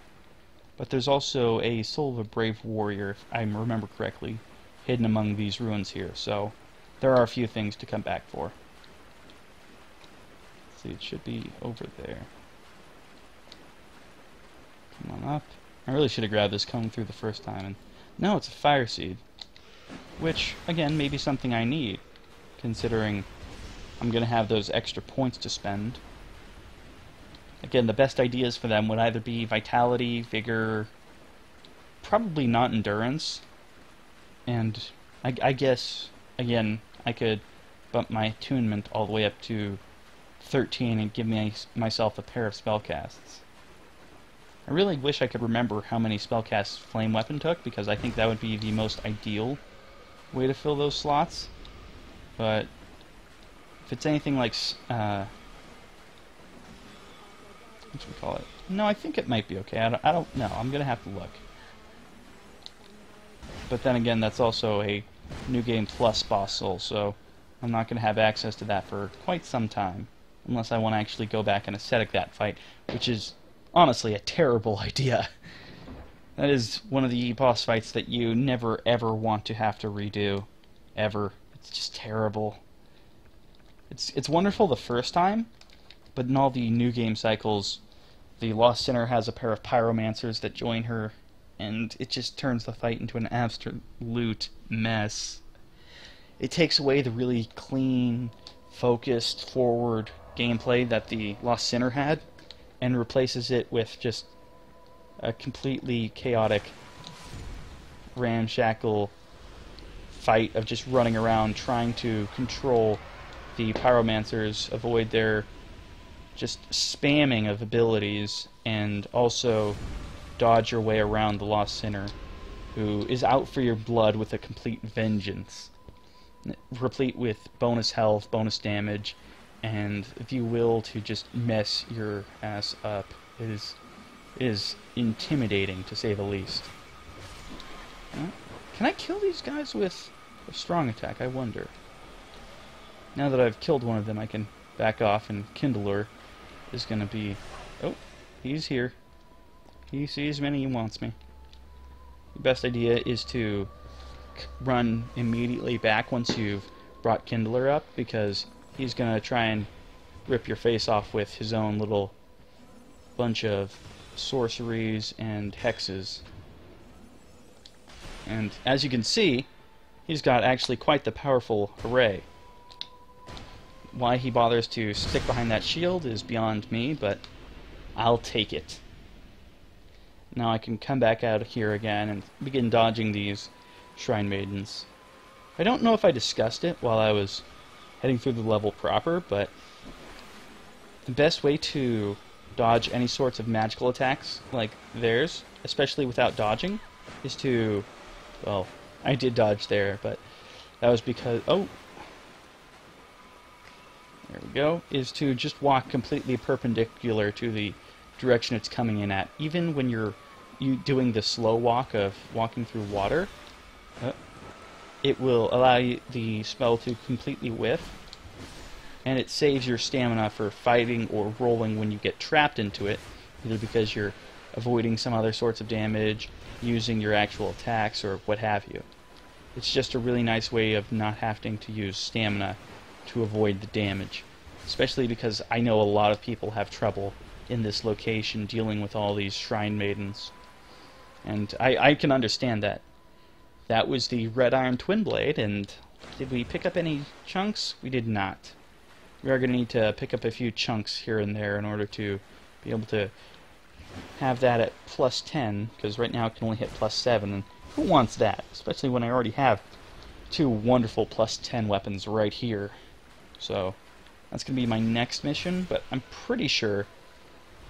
But there's also a Soul of a Brave Warrior, if I remember correctly, hidden among these ruins here. So there are a few things to come back for. Let's see, it should be over there. Come on up. I really should have grabbed this coming through the first time. And no, it's a fire seed. Which, again, may be something I need, considering I'm going to have those extra points to spend. Again, the best ideas for them would either be vitality, vigor, probably not endurance, and I, I guess, again, I could bump my attunement all the way up to 13 and give me myself a pair of spellcasts. I really wish I could remember how many spellcasts Flame Weapon took, because I think that would be the most ideal way to fill those slots. But if it's anything like, uh, what should we call it? No, I think it might be okay. I don't, I don't know. I'm going to have to look. but then again, that's also a New Game Plus boss soul, so I'm not going to have access to that for quite some time. Unless I want to actually go back and ascetic that fight, which is honestly a terrible (laughs) idea. That is one of the boss fights that you never ever want to have to redo. Ever. It's just terrible. It's it's wonderful the first time, but in all the new game cycles, the Lost Sinner has a pair of pyromancers that join her, and it just turns the fight into an absolute mess. It takes away the really clean, focused, forward gameplay that the Lost Sinner had, and replaces it with just a completely chaotic, ramshackle fight of just running around trying to control the pyromancers, avoid their just spamming of abilities, and also dodge your way around the Lost Sinner, who is out for your blood with a complete vengeance, replete with bonus health, bonus damage, and the will to just mess your ass up. It is, is intimidating, to say the least. Uh, can I kill these guys with a strong attack? I wonder. Now that I've killed one of them, I can back off, and Kindler is going to be... Oh, he's here. He sees me and he wants me. The best idea is to run immediately back once you've brought Kindler up, because he's going to try and rip your face off with his own little bunch of sorceries and hexes. And as you can see, he's got actually quite the powerful array. Why he bothers to stick behind that shield is beyond me, but I'll take it. Now I can come back out here again and begin dodging these Shrine Maidens. I don't know if I discussed it while I was heading through the level proper, but the best way to dodge any sorts of magical attacks like theirs, especially without dodging, is to, well, I did dodge there, but that was because, oh, there we go, is to just walk completely perpendicular to the direction it's coming in at. Even when you're you doing the slow walk of walking through water, uh, it will allow you, the spell to completely whiff and it saves your stamina for fighting or rolling when you get trapped into it, either because you're avoiding some other sorts of damage, using your actual attacks, or what have you. It's just a really nice way of not having to use stamina to avoid the damage, especially because I know a lot of people have trouble in this location dealing with all these shrine maidens. And I, I can understand that. That was the Red Iron Twin Blade, and did we pick up any chunks? We did not we are going to need to pick up a few chunks here and there in order to be able to have that at plus 10, because right now it can only hit plus 7, and who wants that? Especially when I already have two wonderful plus 10 weapons right here. So, that's going to be my next mission, but I'm pretty sure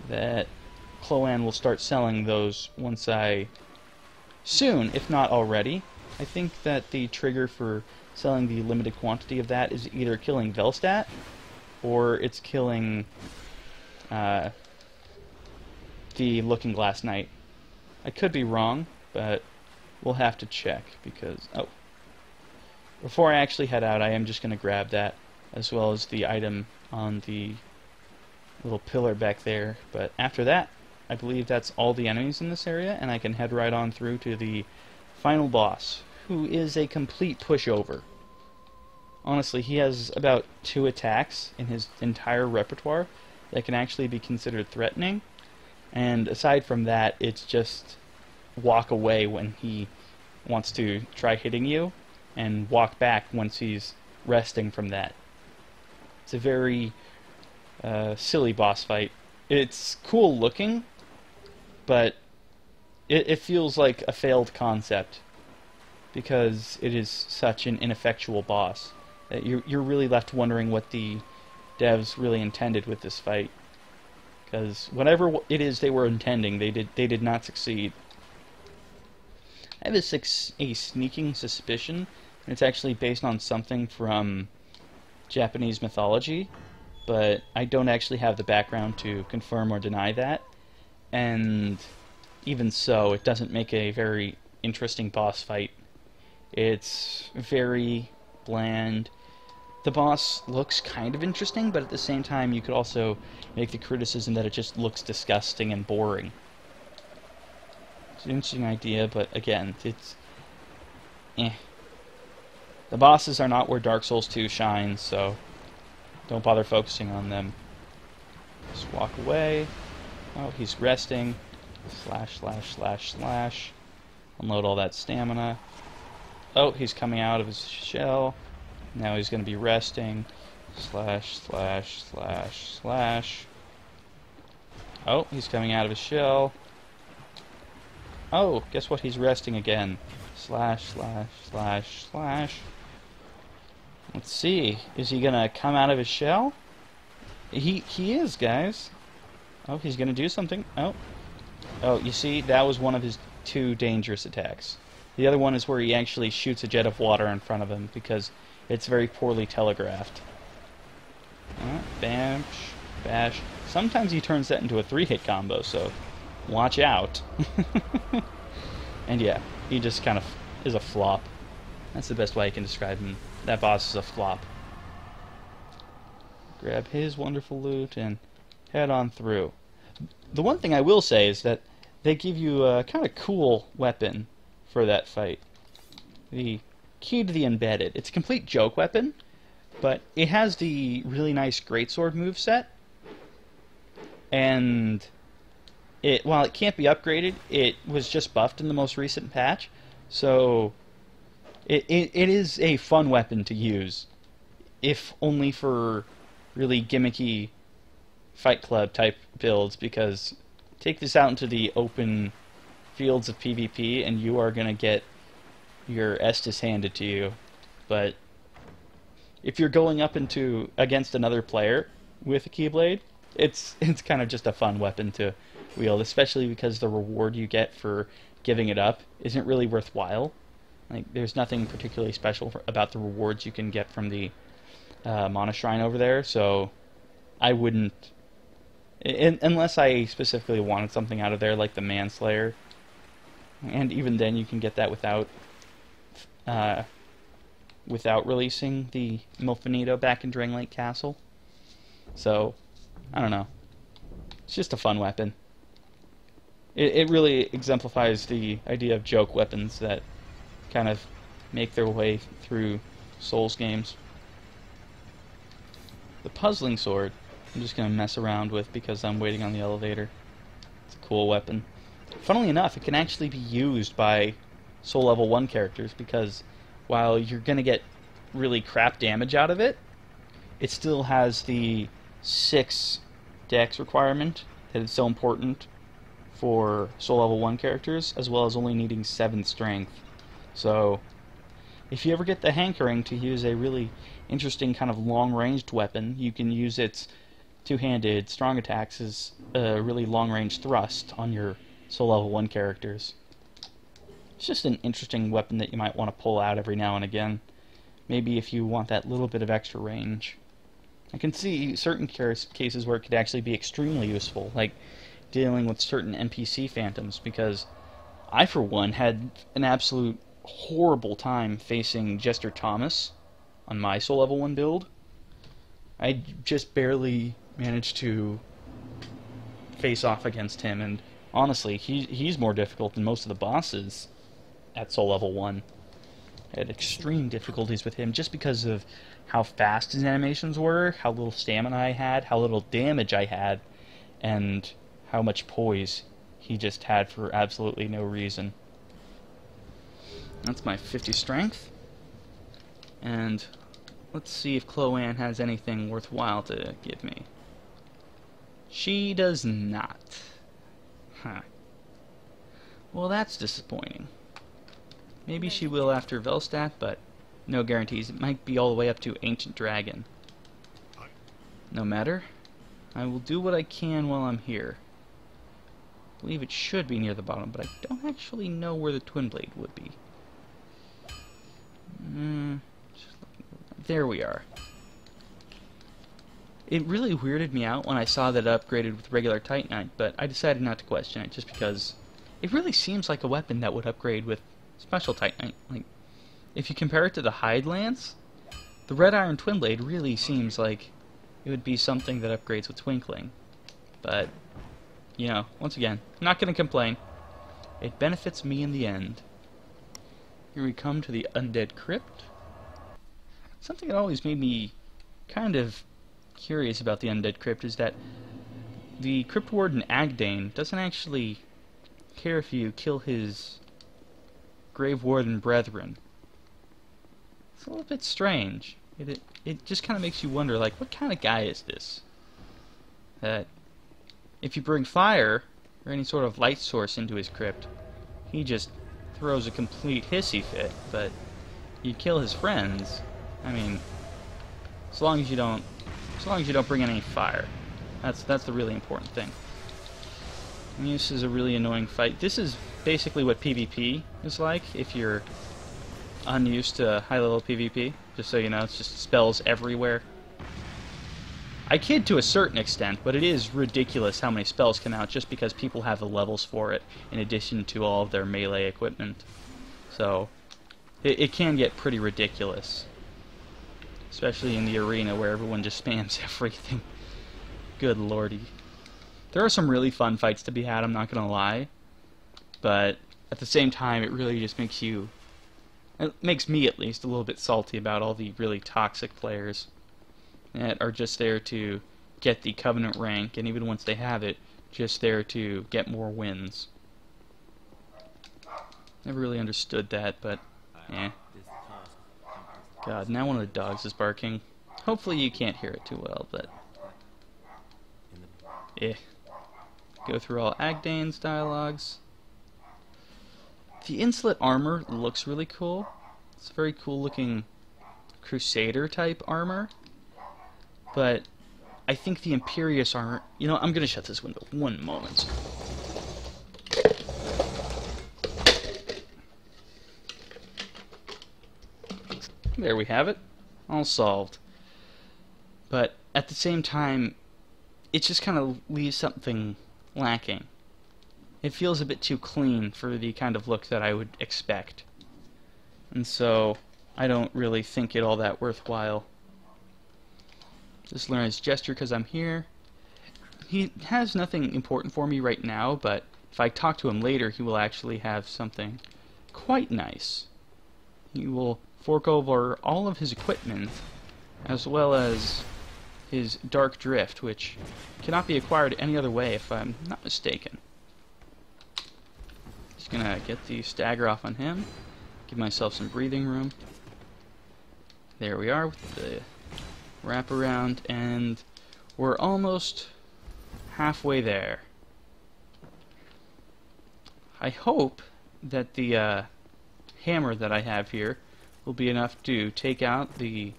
that Chloanne will start selling those once I... soon, if not already. I think that the trigger for selling the limited quantity of that is either killing Velstadt or it's killing uh, the Looking Glass Knight. I could be wrong, but we'll have to check because oh, before I actually head out, I am just going to grab that as well as the item on the little pillar back there. But after that, I believe that's all the enemies in this area, and I can head right on through to the final boss, who is a complete pushover honestly, he has about two attacks in his entire repertoire that can actually be considered threatening. And aside from that, it's just walk away when he wants to try hitting you, and walk back once he's resting from that. It's a very uh, silly boss fight. It's cool looking, but it, it feels like a failed concept because it is such an ineffectual boss Uh, you're, you're really left wondering what the devs really intended with this fight. Because whatever it is they were intending, they did they did not succeed. I have a, a sneaking suspicion, and it's actually based on something from Japanese mythology, but I don't actually have the background to confirm or deny that. And even so, it doesn't make a very interesting boss fight It's very bland. The boss looks kind of interesting, but at the same time, you could also make the criticism that it just looks disgusting and boring. It's an interesting idea, but again, it's eh. The bosses are not where Dark Souls 2 shines, so don't bother focusing on them. Just walk away. Oh, he's resting. Slash, slash, slash, slash. Unload all that stamina. Oh, he's coming out of his shell. Now he's going to be resting. Slash, slash, slash, slash. Oh, he's coming out of his shell. Oh, guess what? He's resting again. Slash, slash, slash, slash. Let's see. Is he gonna come out of his shell? He he is, guys. Oh, he's gonna do something. Oh. Oh, you see, that was one of his two dangerous attacks. The other one is where he actually shoots a jet of water in front of him because it's very poorly telegraphed. Uh, bash, bash. Sometimes he turns that into a three-hit combo, so watch out. (laughs) and yeah, he just kind of is a flop. That's the best way I can describe him. That boss is a flop. Grab his wonderful loot and head on through. The one thing I will say is that they give you a kind of cool weapon for that fight. The key to the embedded. It's a complete joke weapon, but it has the really nice greatsword move set. And it while it can't be upgraded, it was just buffed in the most recent patch. So it, it, it is a fun weapon to use, if only for really gimmicky Fight Club type builds, because take this out into the open fields of PvP and you are going to get your Estus handed to you. But if you're going up into against another player with a Keyblade, it's (laughs) it's kind of just a fun weapon to wield, especially because the reward you get for giving it up isn't really worthwhile. Like, there's nothing particularly special for, about the rewards you can get from the uh, Mana Shrine over there, so I wouldn't, in, unless I specifically wanted something out of there, like the Manslayer. And even then, you can get that without, uh, without releasing the Milfanito back in Drangleic Castle. So, I don't know. It's just a fun weapon. It, it really exemplifies the idea of joke weapons that kind of make their way through Souls games. The puzzling sword, I'm just going to mess around with because I'm waiting on the elevator. It's a cool weapon. Funnily enough, it can actually be used by Soul Level 1 characters because while you're going to get really crap damage out of it, it still has the 6 dex requirement that is so important for Soul Level 1 characters, as well as only needing 7 strength. So, if you ever get the hankering to use a really interesting kind of long-ranged weapon, you can use its two-handed strong attacks as a really long-range thrust on your soul level 1 characters. It's just an interesting weapon that you might want to pull out every now and again. Maybe if you want that little bit of extra range. I can see certain cases where it could actually be extremely useful, like dealing with certain NPC phantoms, because I, for one, had an absolute horrible time facing Jester Thomas on my soul level 1 build. I just barely managed to face off against him, and honestly, he he's more difficult than most of the bosses at soul level 1. I had extreme difficulties with him just because of how fast his animations were, how little stamina I had, how little damage I had, and how much poise he just had for absolutely no reason. That's my 50 strength. And let's see if Chloanne has anything worthwhile to give me. She does not. Huh. Well, that's disappointing. Maybe she will after Velstadt, but no guarantees. It might be all the way up to Ancient Dragon. No matter. I will do what I can while I'm here. I believe it should be near the bottom, but I don't actually know where the Twin Blade would be. Mm, there we are. It really weirded me out when I saw that it upgraded with regular Titanite, but I decided not to question it just because it really seems like a weapon that would upgrade with special Titanite. Like, if you compare it to the Heide Lance, the Red Iron Twin Blade really seems like it would be something that upgrades with Twinkling. But, you know, once again, I'm not going to complain. It benefits me in the end. Here we come to the Undead Crypt. Something that always made me kind of curious about the Undead Crypt is that the Crypt Warden Agdayne doesn't actually care if you kill his Grave Warden brethren. It's a little bit strange. It, it, it just kind of makes you wonder, like, what kind of guy is this? That if you bring fire or any sort of light source into his crypt, he just throws a complete hissy fit, but you kill his friends, I mean, as long as you don't, as long as you don't bring in any fire, that's that's the really important thing. I mean, this is a really annoying fight. This is basically what PvP is like if you're unused to high-level PvP. Just so you know, it's just spells everywhere. I kid to a certain extent, but it is ridiculous how many spells come out just because people have the levels for it, in addition to all of their melee equipment. So, it, it can get pretty ridiculous. Especially in the arena where everyone just (laughs) spams everything. Good lordy. There are some really fun fights to be had, I'm not gonna lie. But, at the same time, it really just makes you... It makes me, at least, a little bit salty about all the really toxic players that are just there to get the Covenant rank, and even once they have it, just there to get more wins. Never really understood that, but eh. God, now one of the dogs is barking. Hopefully you can't hear it too well, but eh. Go through all Agdayne's dialogues. The Insolent armor looks really cool. It's a very cool looking Crusader type armor. But I think the Imperious armor... You know, I'm going to shut this window. One moment. There we have it. All solved. But at the same time, it just kind of leaves something lacking. It feels a bit too clean for the kind of look that I would expect. And so, I don't really think it all that worthwhile. Just learn his gesture because I'm here. He has nothing important for me right now, but if I talk to him later, he will actually have something quite nice. He will fork over all of his equipment, as well as his Dark Drift, which cannot be acquired any other way if I'm not mistaken. Just gonna get the stagger off on him, give myself some breathing room. There we are with the wrap around, and we're almost halfway there. I hope that the uh, hammer that I have here will be enough to take out the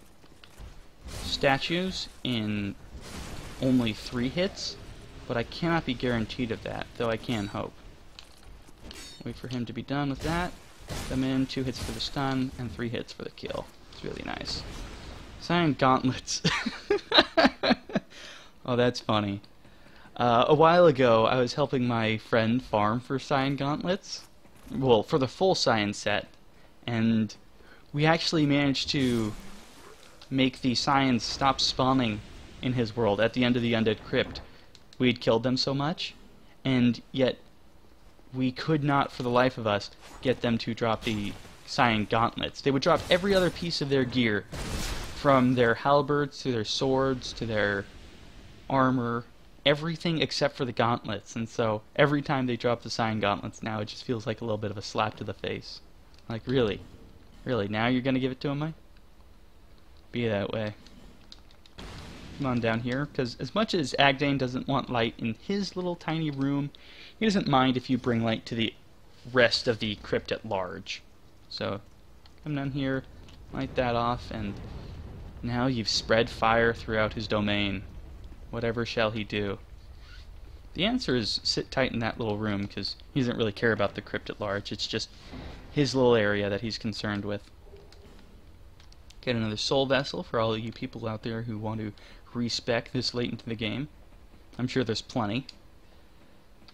statues in only three hits, but I cannot be guaranteed of that, though I can hope. Wait for him to be done with that. Come in, two hits for the stun, and three hits for the kill. It's really nice. Syan gauntlets. (laughs) oh, that's funny. Uh, a while ago, I was helping my friend farm for Syan gauntlets. Well, for the full Syan set. And we actually managed to make the Syans stop spawning in his world at the end of the Undead Crypt. We had killed them so much, and yet we could not, for the life of us, get them to drop the Syan gauntlets. They would drop every other piece of their gear from their halberds to their swords to their armor, everything except for the gauntlets. And so every time they drop the Syan gauntlets now, it just feels like a little bit of a slap to the face. Like, really? Really? Now you're going to give it to him, Mike? Be that way. Come on down here, because as much as Agdayne doesn't want light in his little tiny room, he doesn't mind if you bring light to the rest of the crypt at large. So, come down here, light that off, and now you've spread fire throughout his domain. Whatever shall he do? The answer is sit tight in that little room, because he doesn't really care about the crypt at large. It's just his little area that he's concerned with. Get another soul vessel for all of you people out there who want to respec this late into the game. I'm sure there's plenty.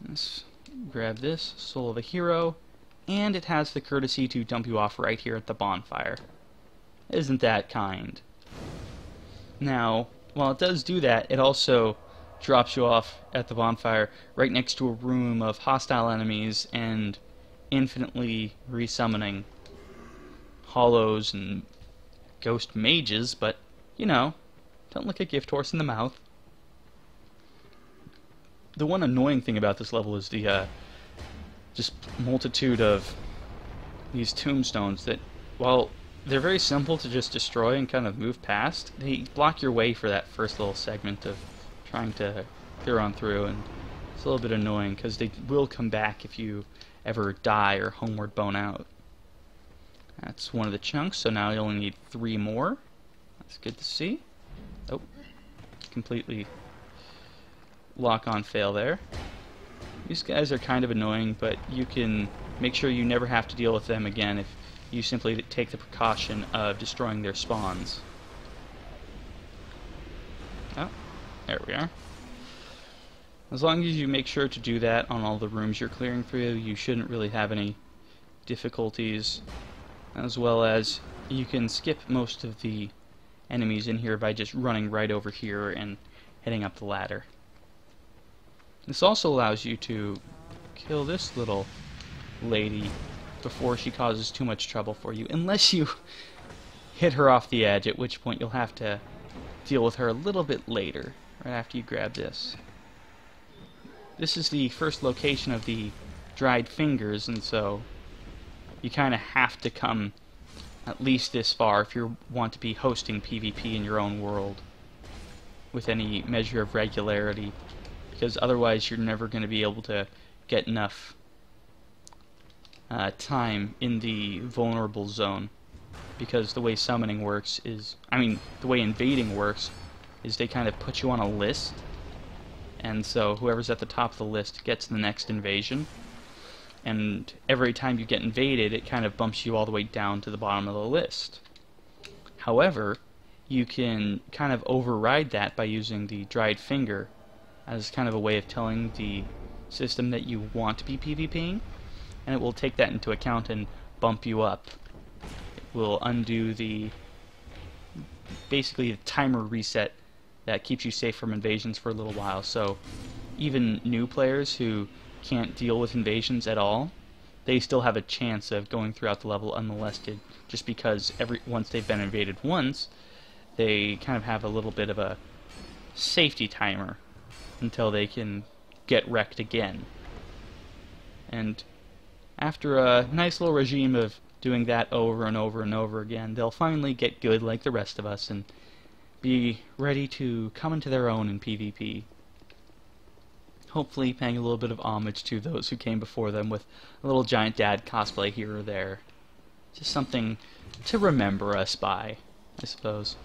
Let's grab this, Soul of a Hero, and it has the courtesy to dump you off right here at the bonfire. Isn't that kind? Now, while it does do that, it also drops you off at the bonfire right next to a room of hostile enemies and infinitely resummoning hollows and ghost mages, but, you know, don't look a gift horse in the mouth. The one annoying thing about this level is the, uh, just multitude of these tombstones that, while they're very simple to just destroy and kind of move past, they block your way for that first little segment of trying to clear on through, and it's a little bit annoying because they will come back if you ever die or homeward bone out. That's one of the chunks, so now you only need three more. That's good to see. Oh, completely lock on fail there. These guys are kind of annoying, but you can make sure you never have to deal with them again if you simply take the precaution of destroying their spawns. Oh, there we are. As long as you make sure to do that on all the rooms you're clearing through, you shouldn't really have any difficulties. As well as you can skip most of the enemies in here by just running right over here and heading up the ladder. This also allows you to kill this little lady before she causes too much trouble for you, unless you (laughs) hit her off the edge, at which point you'll have to deal with her a little bit later, right after you grab this. This is the first location of the dried fingers, and so you kind of have to come at least this far if you want to be hosting PvP in your own world with any measure of regularity because otherwise you're never going to be able to get enough uh, time in the vulnerable zone. Because the way summoning works is I mean the way invading works is they kind of put you on a list. And so whoever's at the top of the list gets the next invasion. And every time you get invaded it kind of bumps you all the way down to the bottom of the list. However you can kind of override that by using the dried finger as kind of a way of telling the system that you want to be PvPing, and it will take that into account and bump you up. It will undo the basically the timer reset that keeps you safe from invasions for a little while. So even new players who can't deal with invasions at all, they still have a chance of going throughout the level unmolested just because every once they've been invaded once, they kind of have a little bit of a safety timer until they can get wrecked again. And after a nice little regime of doing that over and over and over again, they'll finally get good like the rest of us and be ready to come into their own in PvP. Hopefully paying a little bit of homage to those who came before them with a little giant dad cosplay here or there. Just something to remember us by, I suppose.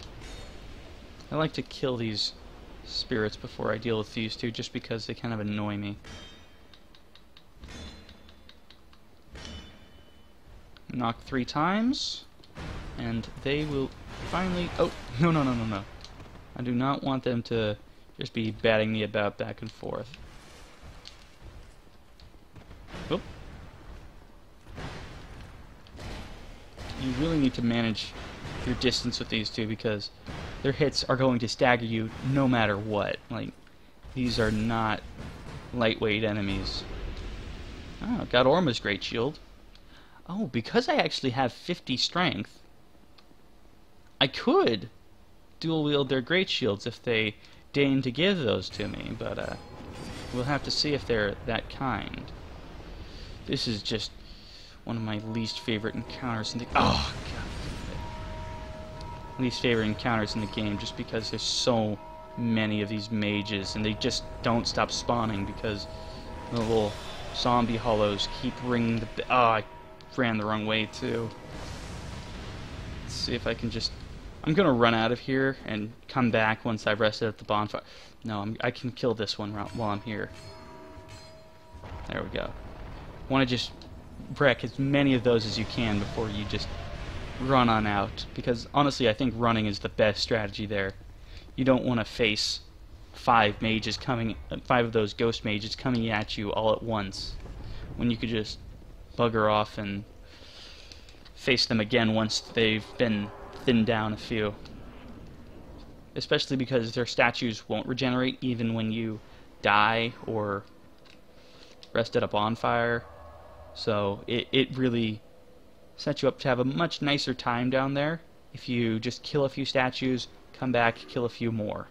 I like to kill these spirits before I deal with these two, just because they kind of annoy me. Knock three times, and they will finally... Oh, no, no, no, no, no. I do not want them to just be batting me about back and forth. Oh. You really need to manage your distance with these two because their hits are going to stagger you no matter what. Like, these are not lightweight enemies. Oh, got Orma's Great Shield. Oh, because I actually have 50 strength, I could dual wield their Great Shields if they deign to give those to me, but uh, we'll have to see if they're that kind. This is just one of my least favorite encounters in the... Oh, God least favorite encounters in the game just because there's so many of these mages and they just don't stop spawning because the little zombie hollows keep ringing the oh I ran the wrong way too. Let's see if I can just I'm gonna run out of here and come back once I've rested at the bonfire. No I'm, I can kill this one while I'm here. There we go. Want to just wreck as many of those as you can before you just run on out because honestly I think running is the best strategy there. You don't want to face five mages coming, five of those ghost mages coming at you all at once when you could just bugger off and face them again once they've been thinned down a few. Especially because their statues won't regenerate even when you die or rest at a bonfire. So it, it really sets you up to have a much nicer time down there if you just kill a few statues, come back, kill a few more.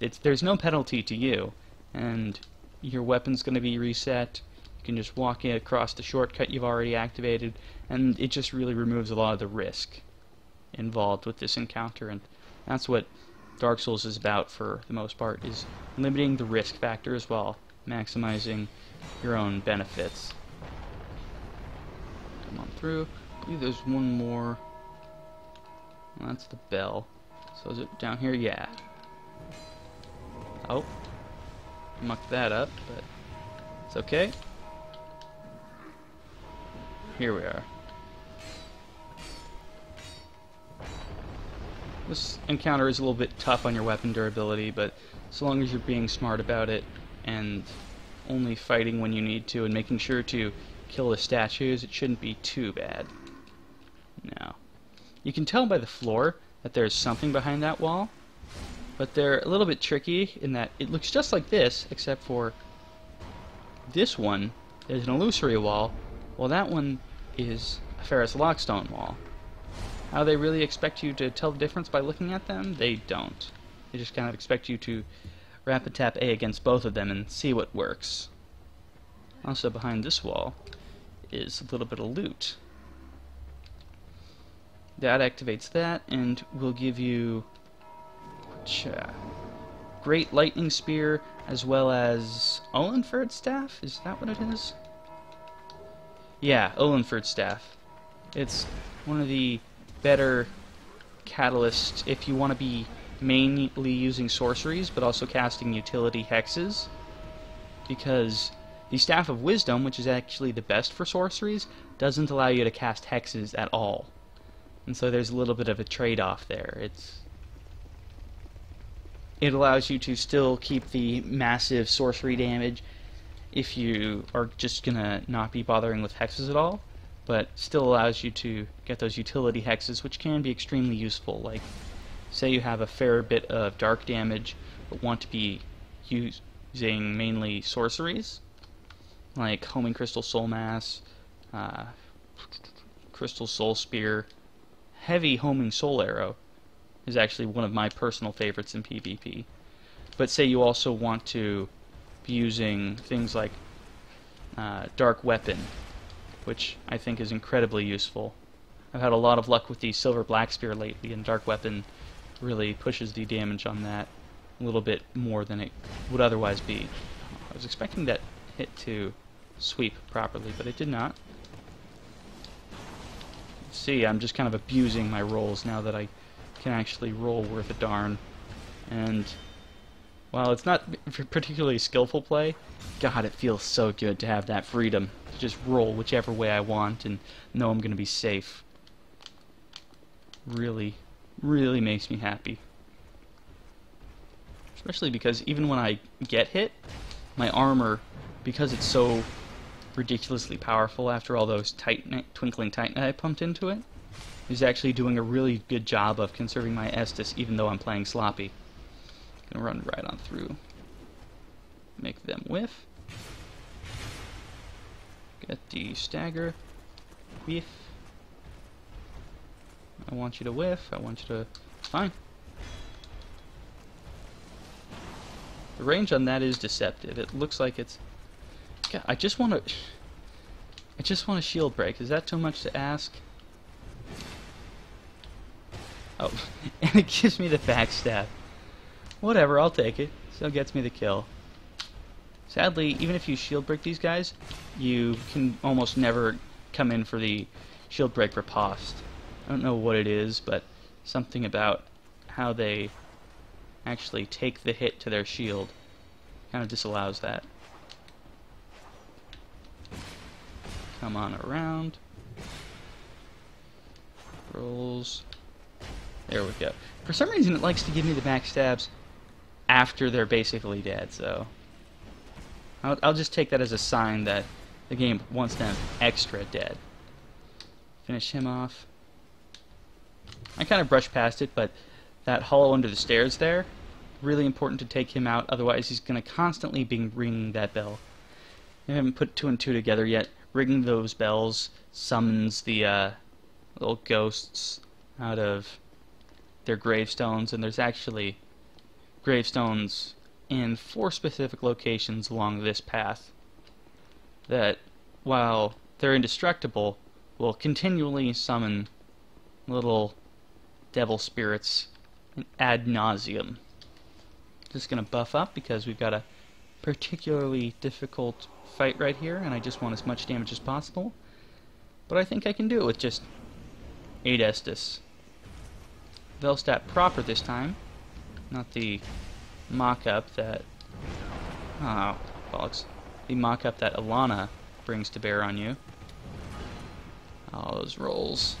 It's, there's no penalty to you, and your weapon's going to be reset. You can just walk across the shortcut you've already activated, and it just really removes a lot of the risk involved with this encounter, and that's what Dark Souls is about for the most part, is limiting the risk factor as well, maximizing your own benefits. Come on through. I believe there's one more. Well, that's the bell. So is it down here? Yeah. Oh. Mucked that up, but it's okay. Here we are. This encounter is a little bit tough on your weapon durability, but so long as you're being smart about it and only fighting when you need to and making sure to kill the statues, it shouldn't be too bad. Now, you can tell by the floor that there's something behind that wall, but they're a little bit tricky in that it looks just like this, except for this one is an illusory wall, while that one is a Pharros' Lockstone wall. How they really expect you to tell the difference by looking at them? They don't. They just kind of expect you to rapid tap A against both of them and see what works. Also behind this wall is a little bit of loot. That activates that and will give you uh, Great Lightning Spear as well as Olenford Staff? Is that what it is? Yeah, Olenford Staff. It's one of the better catalysts if you want to be mainly using sorceries but also casting utility hexes because the Staff of Wisdom, which is actually the best for sorceries, doesn't allow you to cast hexes at all. And so there's a little bit of a trade-off there. It's it allows you to still keep the massive sorcery damage if you are just gonna not be bothering with hexes at all, but still allows you to get those utility hexes, which can be extremely useful. Like, say you have a fair bit of dark damage, but want to be using mainly sorceries, like Homing Crystal Soul Mass, uh, Crystal Soul Spear, Heavy Homing Soul Arrow is actually one of my personal favorites in PvP. But say you also want to be using things like uh, Dark Weapon, which I think is incredibly useful. I've had a lot of luck with the Silver Black Spear lately, and Dark Weapon really pushes the damage on that a little bit more than it would otherwise be. I was expecting that hit to sweep properly, but it did not. See, I'm just kind of abusing my rolls now that I can actually roll worth a darn. And while it's not particularly skillful play, God, it feels so good to have that freedom to just roll whichever way I want and know I'm going to be safe. Really, really makes me happy. Especially because even when I get hit, my armor, because it's so ridiculously powerful after all those titanite, twinkling titanite I pumped into it, is actually doing a really good job of conserving my Estus even though I'm playing sloppy. Gonna run right on through. Make them whiff. Get the stagger. Whiff. I want you to whiff. I want you to... Fine. The range on that is deceptive. It looks like it's... God, I just want to... I just want a shield break. Is that too much to ask? Oh, (laughs) and it gives me the backstab. Whatever, I'll take it. Still gets me the kill. Sadly, even if you shield break these guys, you can almost never come in for the shield break riposte. I don't know what it is, but something about how they actually take the hit to their shield kind of disallows that. Come on around. Rolls. There we go. For some reason, it likes to give me the backstabs after they're basically dead, so... I'll, I'll just take that as a sign that the game wants them extra dead. Finish him off. I kind of brushed past it, but that hollow under the stairs there, really important to take him out, otherwise he's going to constantly be ringing that bell. I haven't put two and two together yet. Ringing those bells summons the uh, little ghosts out of their gravestones, and there's actually gravestones in four specific locations along this path that, while they're indestructible, will continually summon little devil spirits ad nauseum. Just gonna buff up because we've got a particularly difficult fight right here, and I just want as much damage as possible. But I think I can do it with just 8 Estus. Velstadt proper this time, not the mock-up that... Oh, bollocks. The mock-up that Elana brings to bear on you. All those rolls.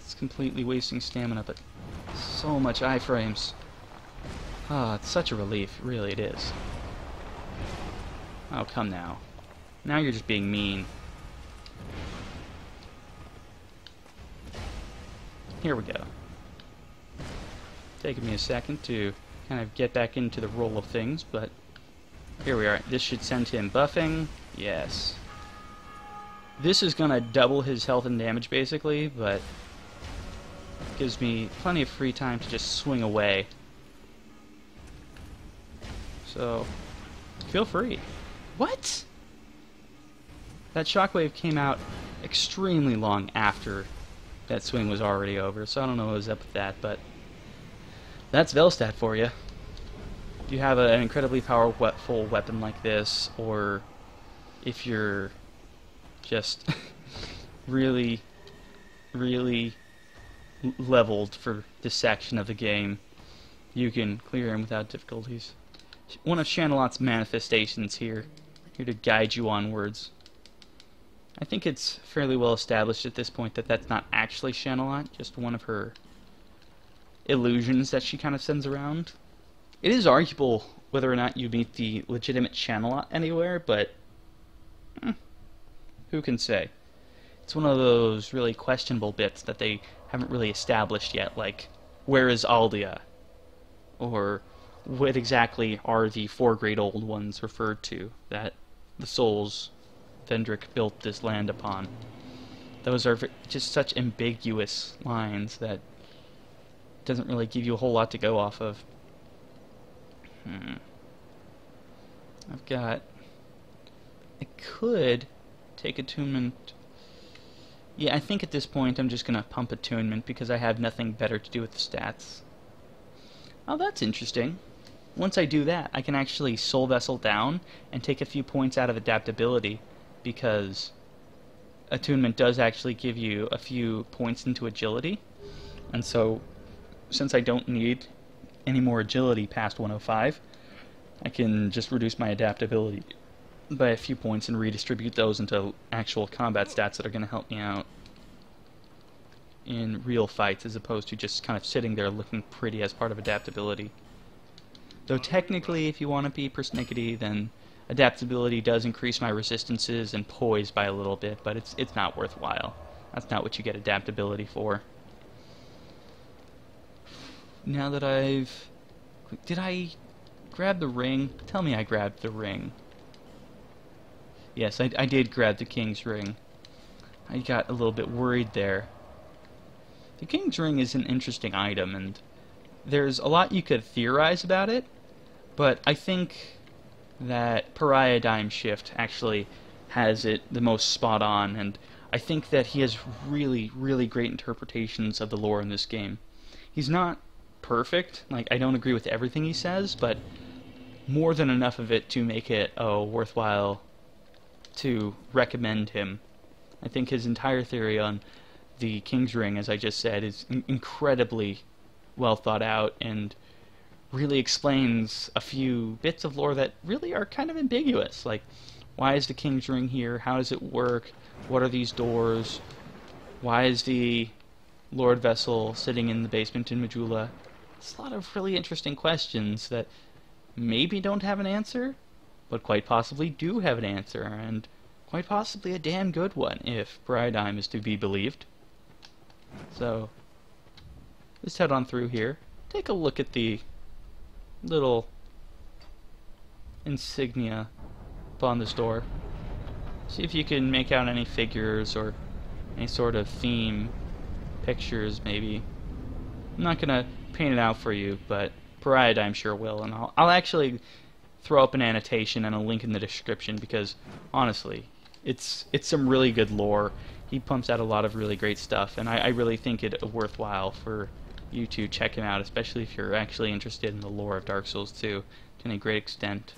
It's completely wasting stamina, but so much iframes. Ah, oh, it's such a relief. Really, it is. Oh, come now. Now you're just being mean. Here we go. Taking me a second to kind of get back into the roll of things, but here we are. This should send him buffing. Yes. This is going to double his health and damage, basically, but gives me plenty of free time to just swing away. So, feel free. What? That shockwave came out extremely long after that swing was already over, so I don't know what was up with that, but that's Velstadt for you. If you have a, an incredibly powerful weapon like this, or if you're just (laughs) really, really leveled for this section of the game, you can clear him without difficulties. One of Shanalotte's manifestations here, here to guide you onwards. I think it's fairly well established at this point that that's not actually Shanalotte, just one of her illusions that she kind of sends around. It is arguable whether or not you meet the legitimate Shanalotte anywhere, but hmm, who can say? It's one of those really questionable bits that they haven't really established yet, like where is Aldia? Or what exactly are the four great old ones referred to that the souls Vendrick built this land upon? Those are just such ambiguous lines that doesn't really give you a whole lot to go off of. Hmm. I've got. I could take attunement yeah, I think at this point I'm just going to pump attunement because I have nothing better to do with the stats. Oh, that's interesting. Once I do that, I can actually soul vessel down and take a few points out of adaptability because attunement does actually give you a few points into agility. And so, since I don't need any more agility past 105, I can just reduce my adaptability by a few points and redistribute those into actual combat stats that are going to help me out in real fights as opposed to just kind of sitting there looking pretty as part of adaptability. Though technically, if you want to be persnickety, then adaptability does increase my resistances and poise by a little bit, but it's it's not worthwhile. That's not what you get adaptability for. Now that I've... Did I grab the ring? Tell me I grabbed the ring. Yes, I, I did grab the King's Ring. I got a little bit worried there. The King's Ring is an interesting item, and there's a lot you could theorize about it, but I think that PariahdigmShift actually has it the most spot on, and I think that he has really, really great interpretations of the lore in this game. He's not perfect, like, I don't agree with everything he says, but more than enough of it to make it a worthwhile to recommend him. I think his entire theory on the King's Ring, as I just said, is in- incredibly well thought out and really explains a few bits of lore that really are kind of ambiguous. Like, why is the King's Ring here? How does it work? What are these doors? Why is the Lord Vessel sitting in the basement in Majula? It's a lot of really interesting questions that maybe don't have an answer, but quite possibly do have an answer, and quite possibly a damn good one, if Pariahdigm is to be believed. So, let's head on through here. Take a look at the little insignia upon this door. See if you can make out any figures or any sort of theme pictures, maybe. I'm not gonna paint it out for you, but Pariah I'm sure will, and I'll, I'll actually throw up an annotation and a link in the description because honestly, it's it's some really good lore. He pumps out a lot of really great stuff, and I, I really think it worthwhile for you to check him out, especially if you're actually interested in the lore of Dark Souls 2 to any great extent.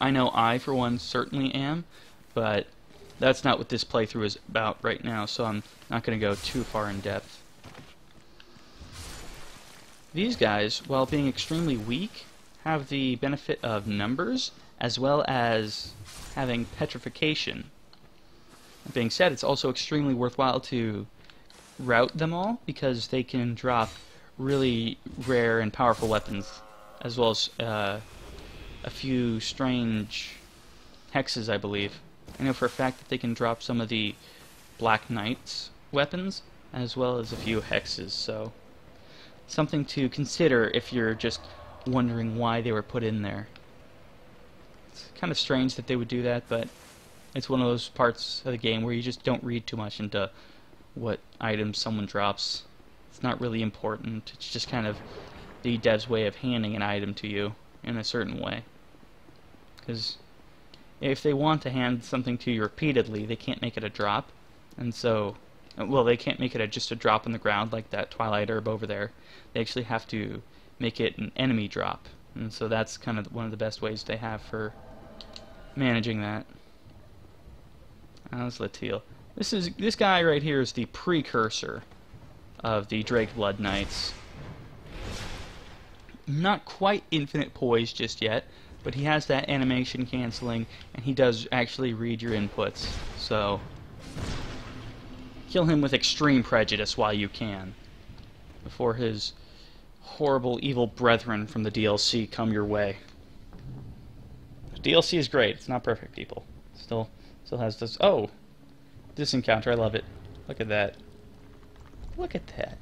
I know I, for one, certainly am, but that's not what this playthrough is about right now, so I'm not going to go too far in depth. These guys, while being extremely weak, have the benefit of numbers as well as having petrification. That being said, it's also extremely worthwhile to route them all because they can drop really rare and powerful weapons as well as uh, a few strange hexes, I believe. I know for a fact that they can drop some of the Black Knight's weapons as well as a few hexes, so something to consider if you're just wondering why they were put in there. It's kind of strange that they would do that, but it's one of those parts of the game where you just don't read too much into what items someone drops. It's not really important. It's just kind of the dev's way of handing an item to you in a certain way. Because if they want to hand something to you repeatedly, they can't make it a drop. And so, well, they can't make it a, just a drop on the ground like that Twilight Herb over there. They actually have to make it an enemy drop. And so that's kind of one of the best ways they have for managing that. How's Latil? This is this guy right here is the precursor of the Drake Blood Knights. Not quite infinite poise just yet, but he has that animation canceling, and he does actually read your inputs. So kill him with extreme prejudice while you can, before his horrible evil brethren from the DLC come your way. The DLC is great. It's not perfect, people. Still, still has this. Oh, this encounter. I love it. Look at that. Look at that.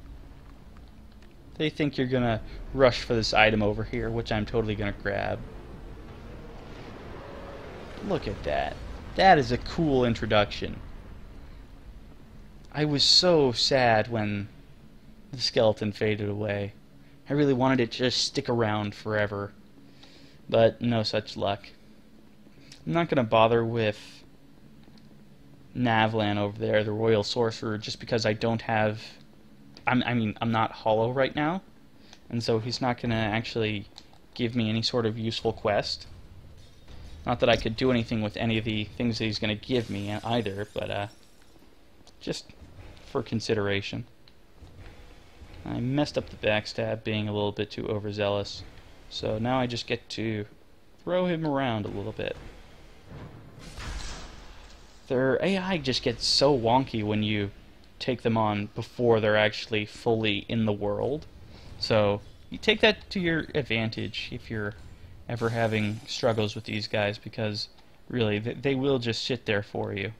They think you're gonna rush for this item over here, which I'm totally gonna grab. Look at that. That is a cool introduction. I was so sad when the skeleton faded away. I really wanted it to just stick around forever. But no such luck. I'm not going to bother with Navlaan over there, the Royal Sorcerer, just because I don't have... I'm, I mean, I'm not hollow right now. And so he's not going to actually give me any sort of useful quest. Not that I could do anything with any of the things that he's going to give me either, but uh, just for consideration. I messed up the backstab being a little bit too overzealous, so now I just get to throw him around a little bit. Their AI just gets so wonky when you take them on before they're actually fully in the world. So you take that to your advantage if you're ever having struggles with these guys because really they will just sit there for you.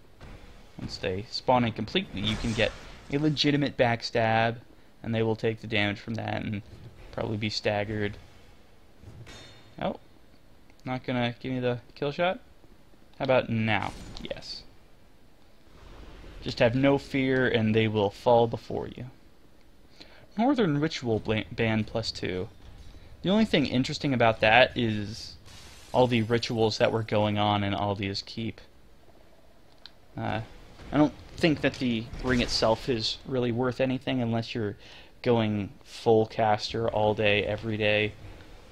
Once they spawn in completely, you can get a legitimate backstab and they will take the damage from that and probably be staggered. Oh, not gonna give me the kill shot? How about now? Yes. Just have no fear and they will fall before you. Northern Ritual Band plus 2. The only thing interesting about that is all the rituals that were going on in Aldia's Keep. Uh, I don't think that the ring itself is really worth anything unless you're going full caster all day, every day.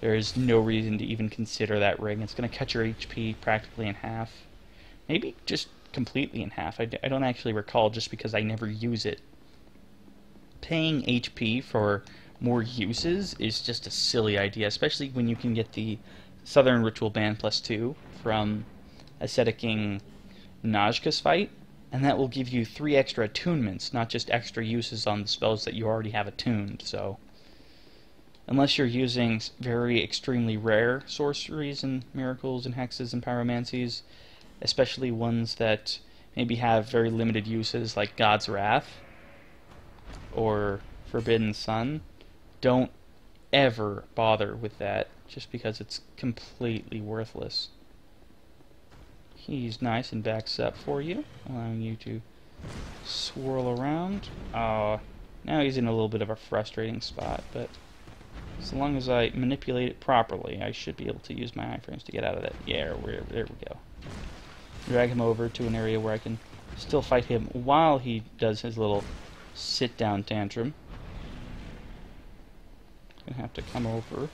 There is no reason to even consider that ring. It's going to cut your HP practically in half. Maybe just completely in half. I d- I don't actually recall just because I never use it. Paying HP for more uses is just a silly idea, especially when you can get the Southern Ritual Band plus 2 from Asceticing Najka's fight and that will give you three extra attunements, not just extra uses on the spells that you already have attuned. So, unless you're using very extremely rare sorceries and miracles and hexes and pyromancies, especially ones that maybe have very limited uses like God's Wrath or Forbidden Sun, don't ever bother with that just because it's completely worthless. He's nice and backs up for you, allowing you to swirl around. Uh, now he's in a little bit of a frustrating spot, but as long as I manipulate it properly, I should be able to use my iframes to get out of that. Yeah, there we go. Drag him over to an area where I can still fight him while he does his little sit-down tantrum. Gonna have to come over.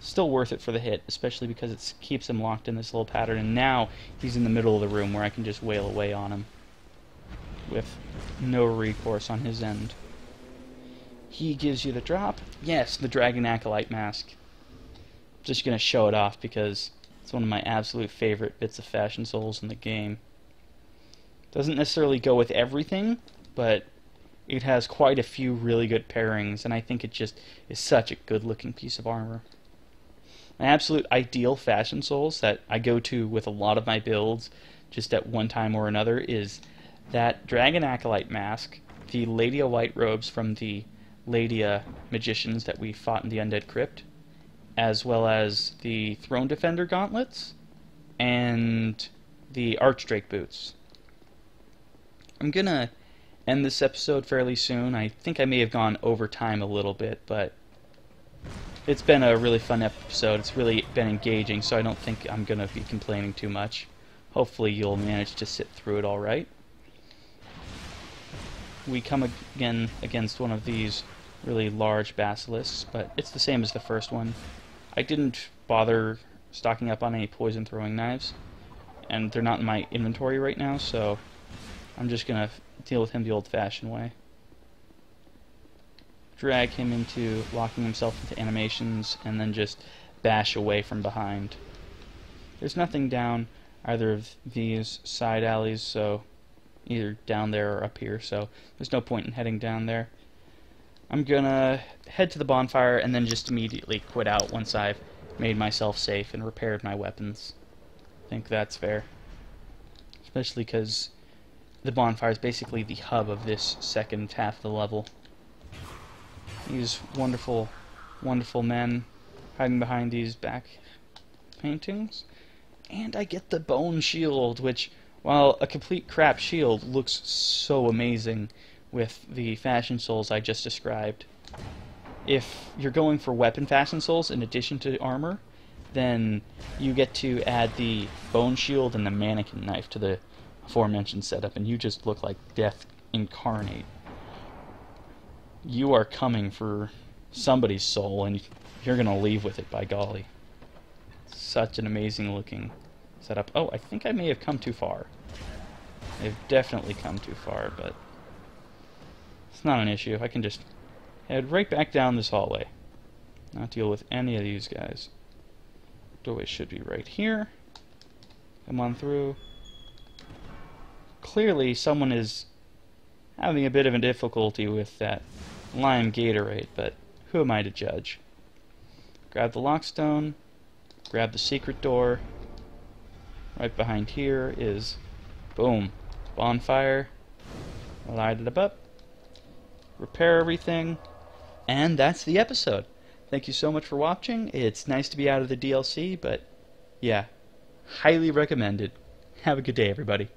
Still worth it for the hit, especially because it keeps him locked in this little pattern, and now he's in the middle of the room where I can just wail away on him with no recourse on his end. He gives you the drop. Yes, the Dragon Acolyte mask. Just gonna show it off because one of my absolute favorite bits of Fashion Souls in the game. Doesn't necessarily go with everything, but it has quite a few really good pairings, and I think it just is such a good looking piece of armor. My absolute ideal Fashion Souls that I go to with a lot of my builds just at one time or another is that Dragon Acolyte mask, the Ladia White robes from the Ladia uh, magicians that we fought in the Undead Crypt, as well as the Throne Defender gauntlets and the Archdrake boots. I'm gonna end this episode fairly soon. I think I may have gone over time a little bit, but it's been a really fun episode. It's really been engaging, so I don't think I'm gonna be complaining too much. Hopefully you'll manage to sit through it all right we come again against one of these really large basilisks, but it's the same as the first one. I didn't bother stocking up on any poison throwing knives, and they're not in my inventory right now, so I'm just gonna deal with him the old-fashioned way. Drag him into locking himself into animations, and then just bash away from behind. There's nothing down either of these side alleys, so either down there or up here, so there's no point in heading down there. I'm gonna head to the bonfire and then just immediately quit out once I've made myself safe and repaired my weapons. I think that's fair. Especially because the bonfire is basically the hub of this second half of the level. These wonderful, wonderful men hiding behind these back paintings. And I get the bone shield, which while a complete crap shield looks so amazing with the fashion souls I just described, if you're going for weapon fashion souls in addition to armor, then you get to add the bone shield and the mannequin knife to the aforementioned setup, and you just look like death incarnate. You are coming for somebody's soul, and you're gonna leave with it, by golly. Such an amazing looking setup. Oh, I think I may have come too far. I've definitely come too far, but not an issue. I can just head right back down this hallway. Not deal with any of these guys. Doorway should be right here. Come on through. Clearly, someone is having a bit of a difficulty with that lime Gatorade, but who am I to judge? Grab the lockstone, grab the secret door, Right behind here is, boom, bonfire. Light it up. Repair everything. And that's the episode. Thank you so much for watching. It's nice to be out of the DLC, but yeah, highly recommended. Have a good day, everybody.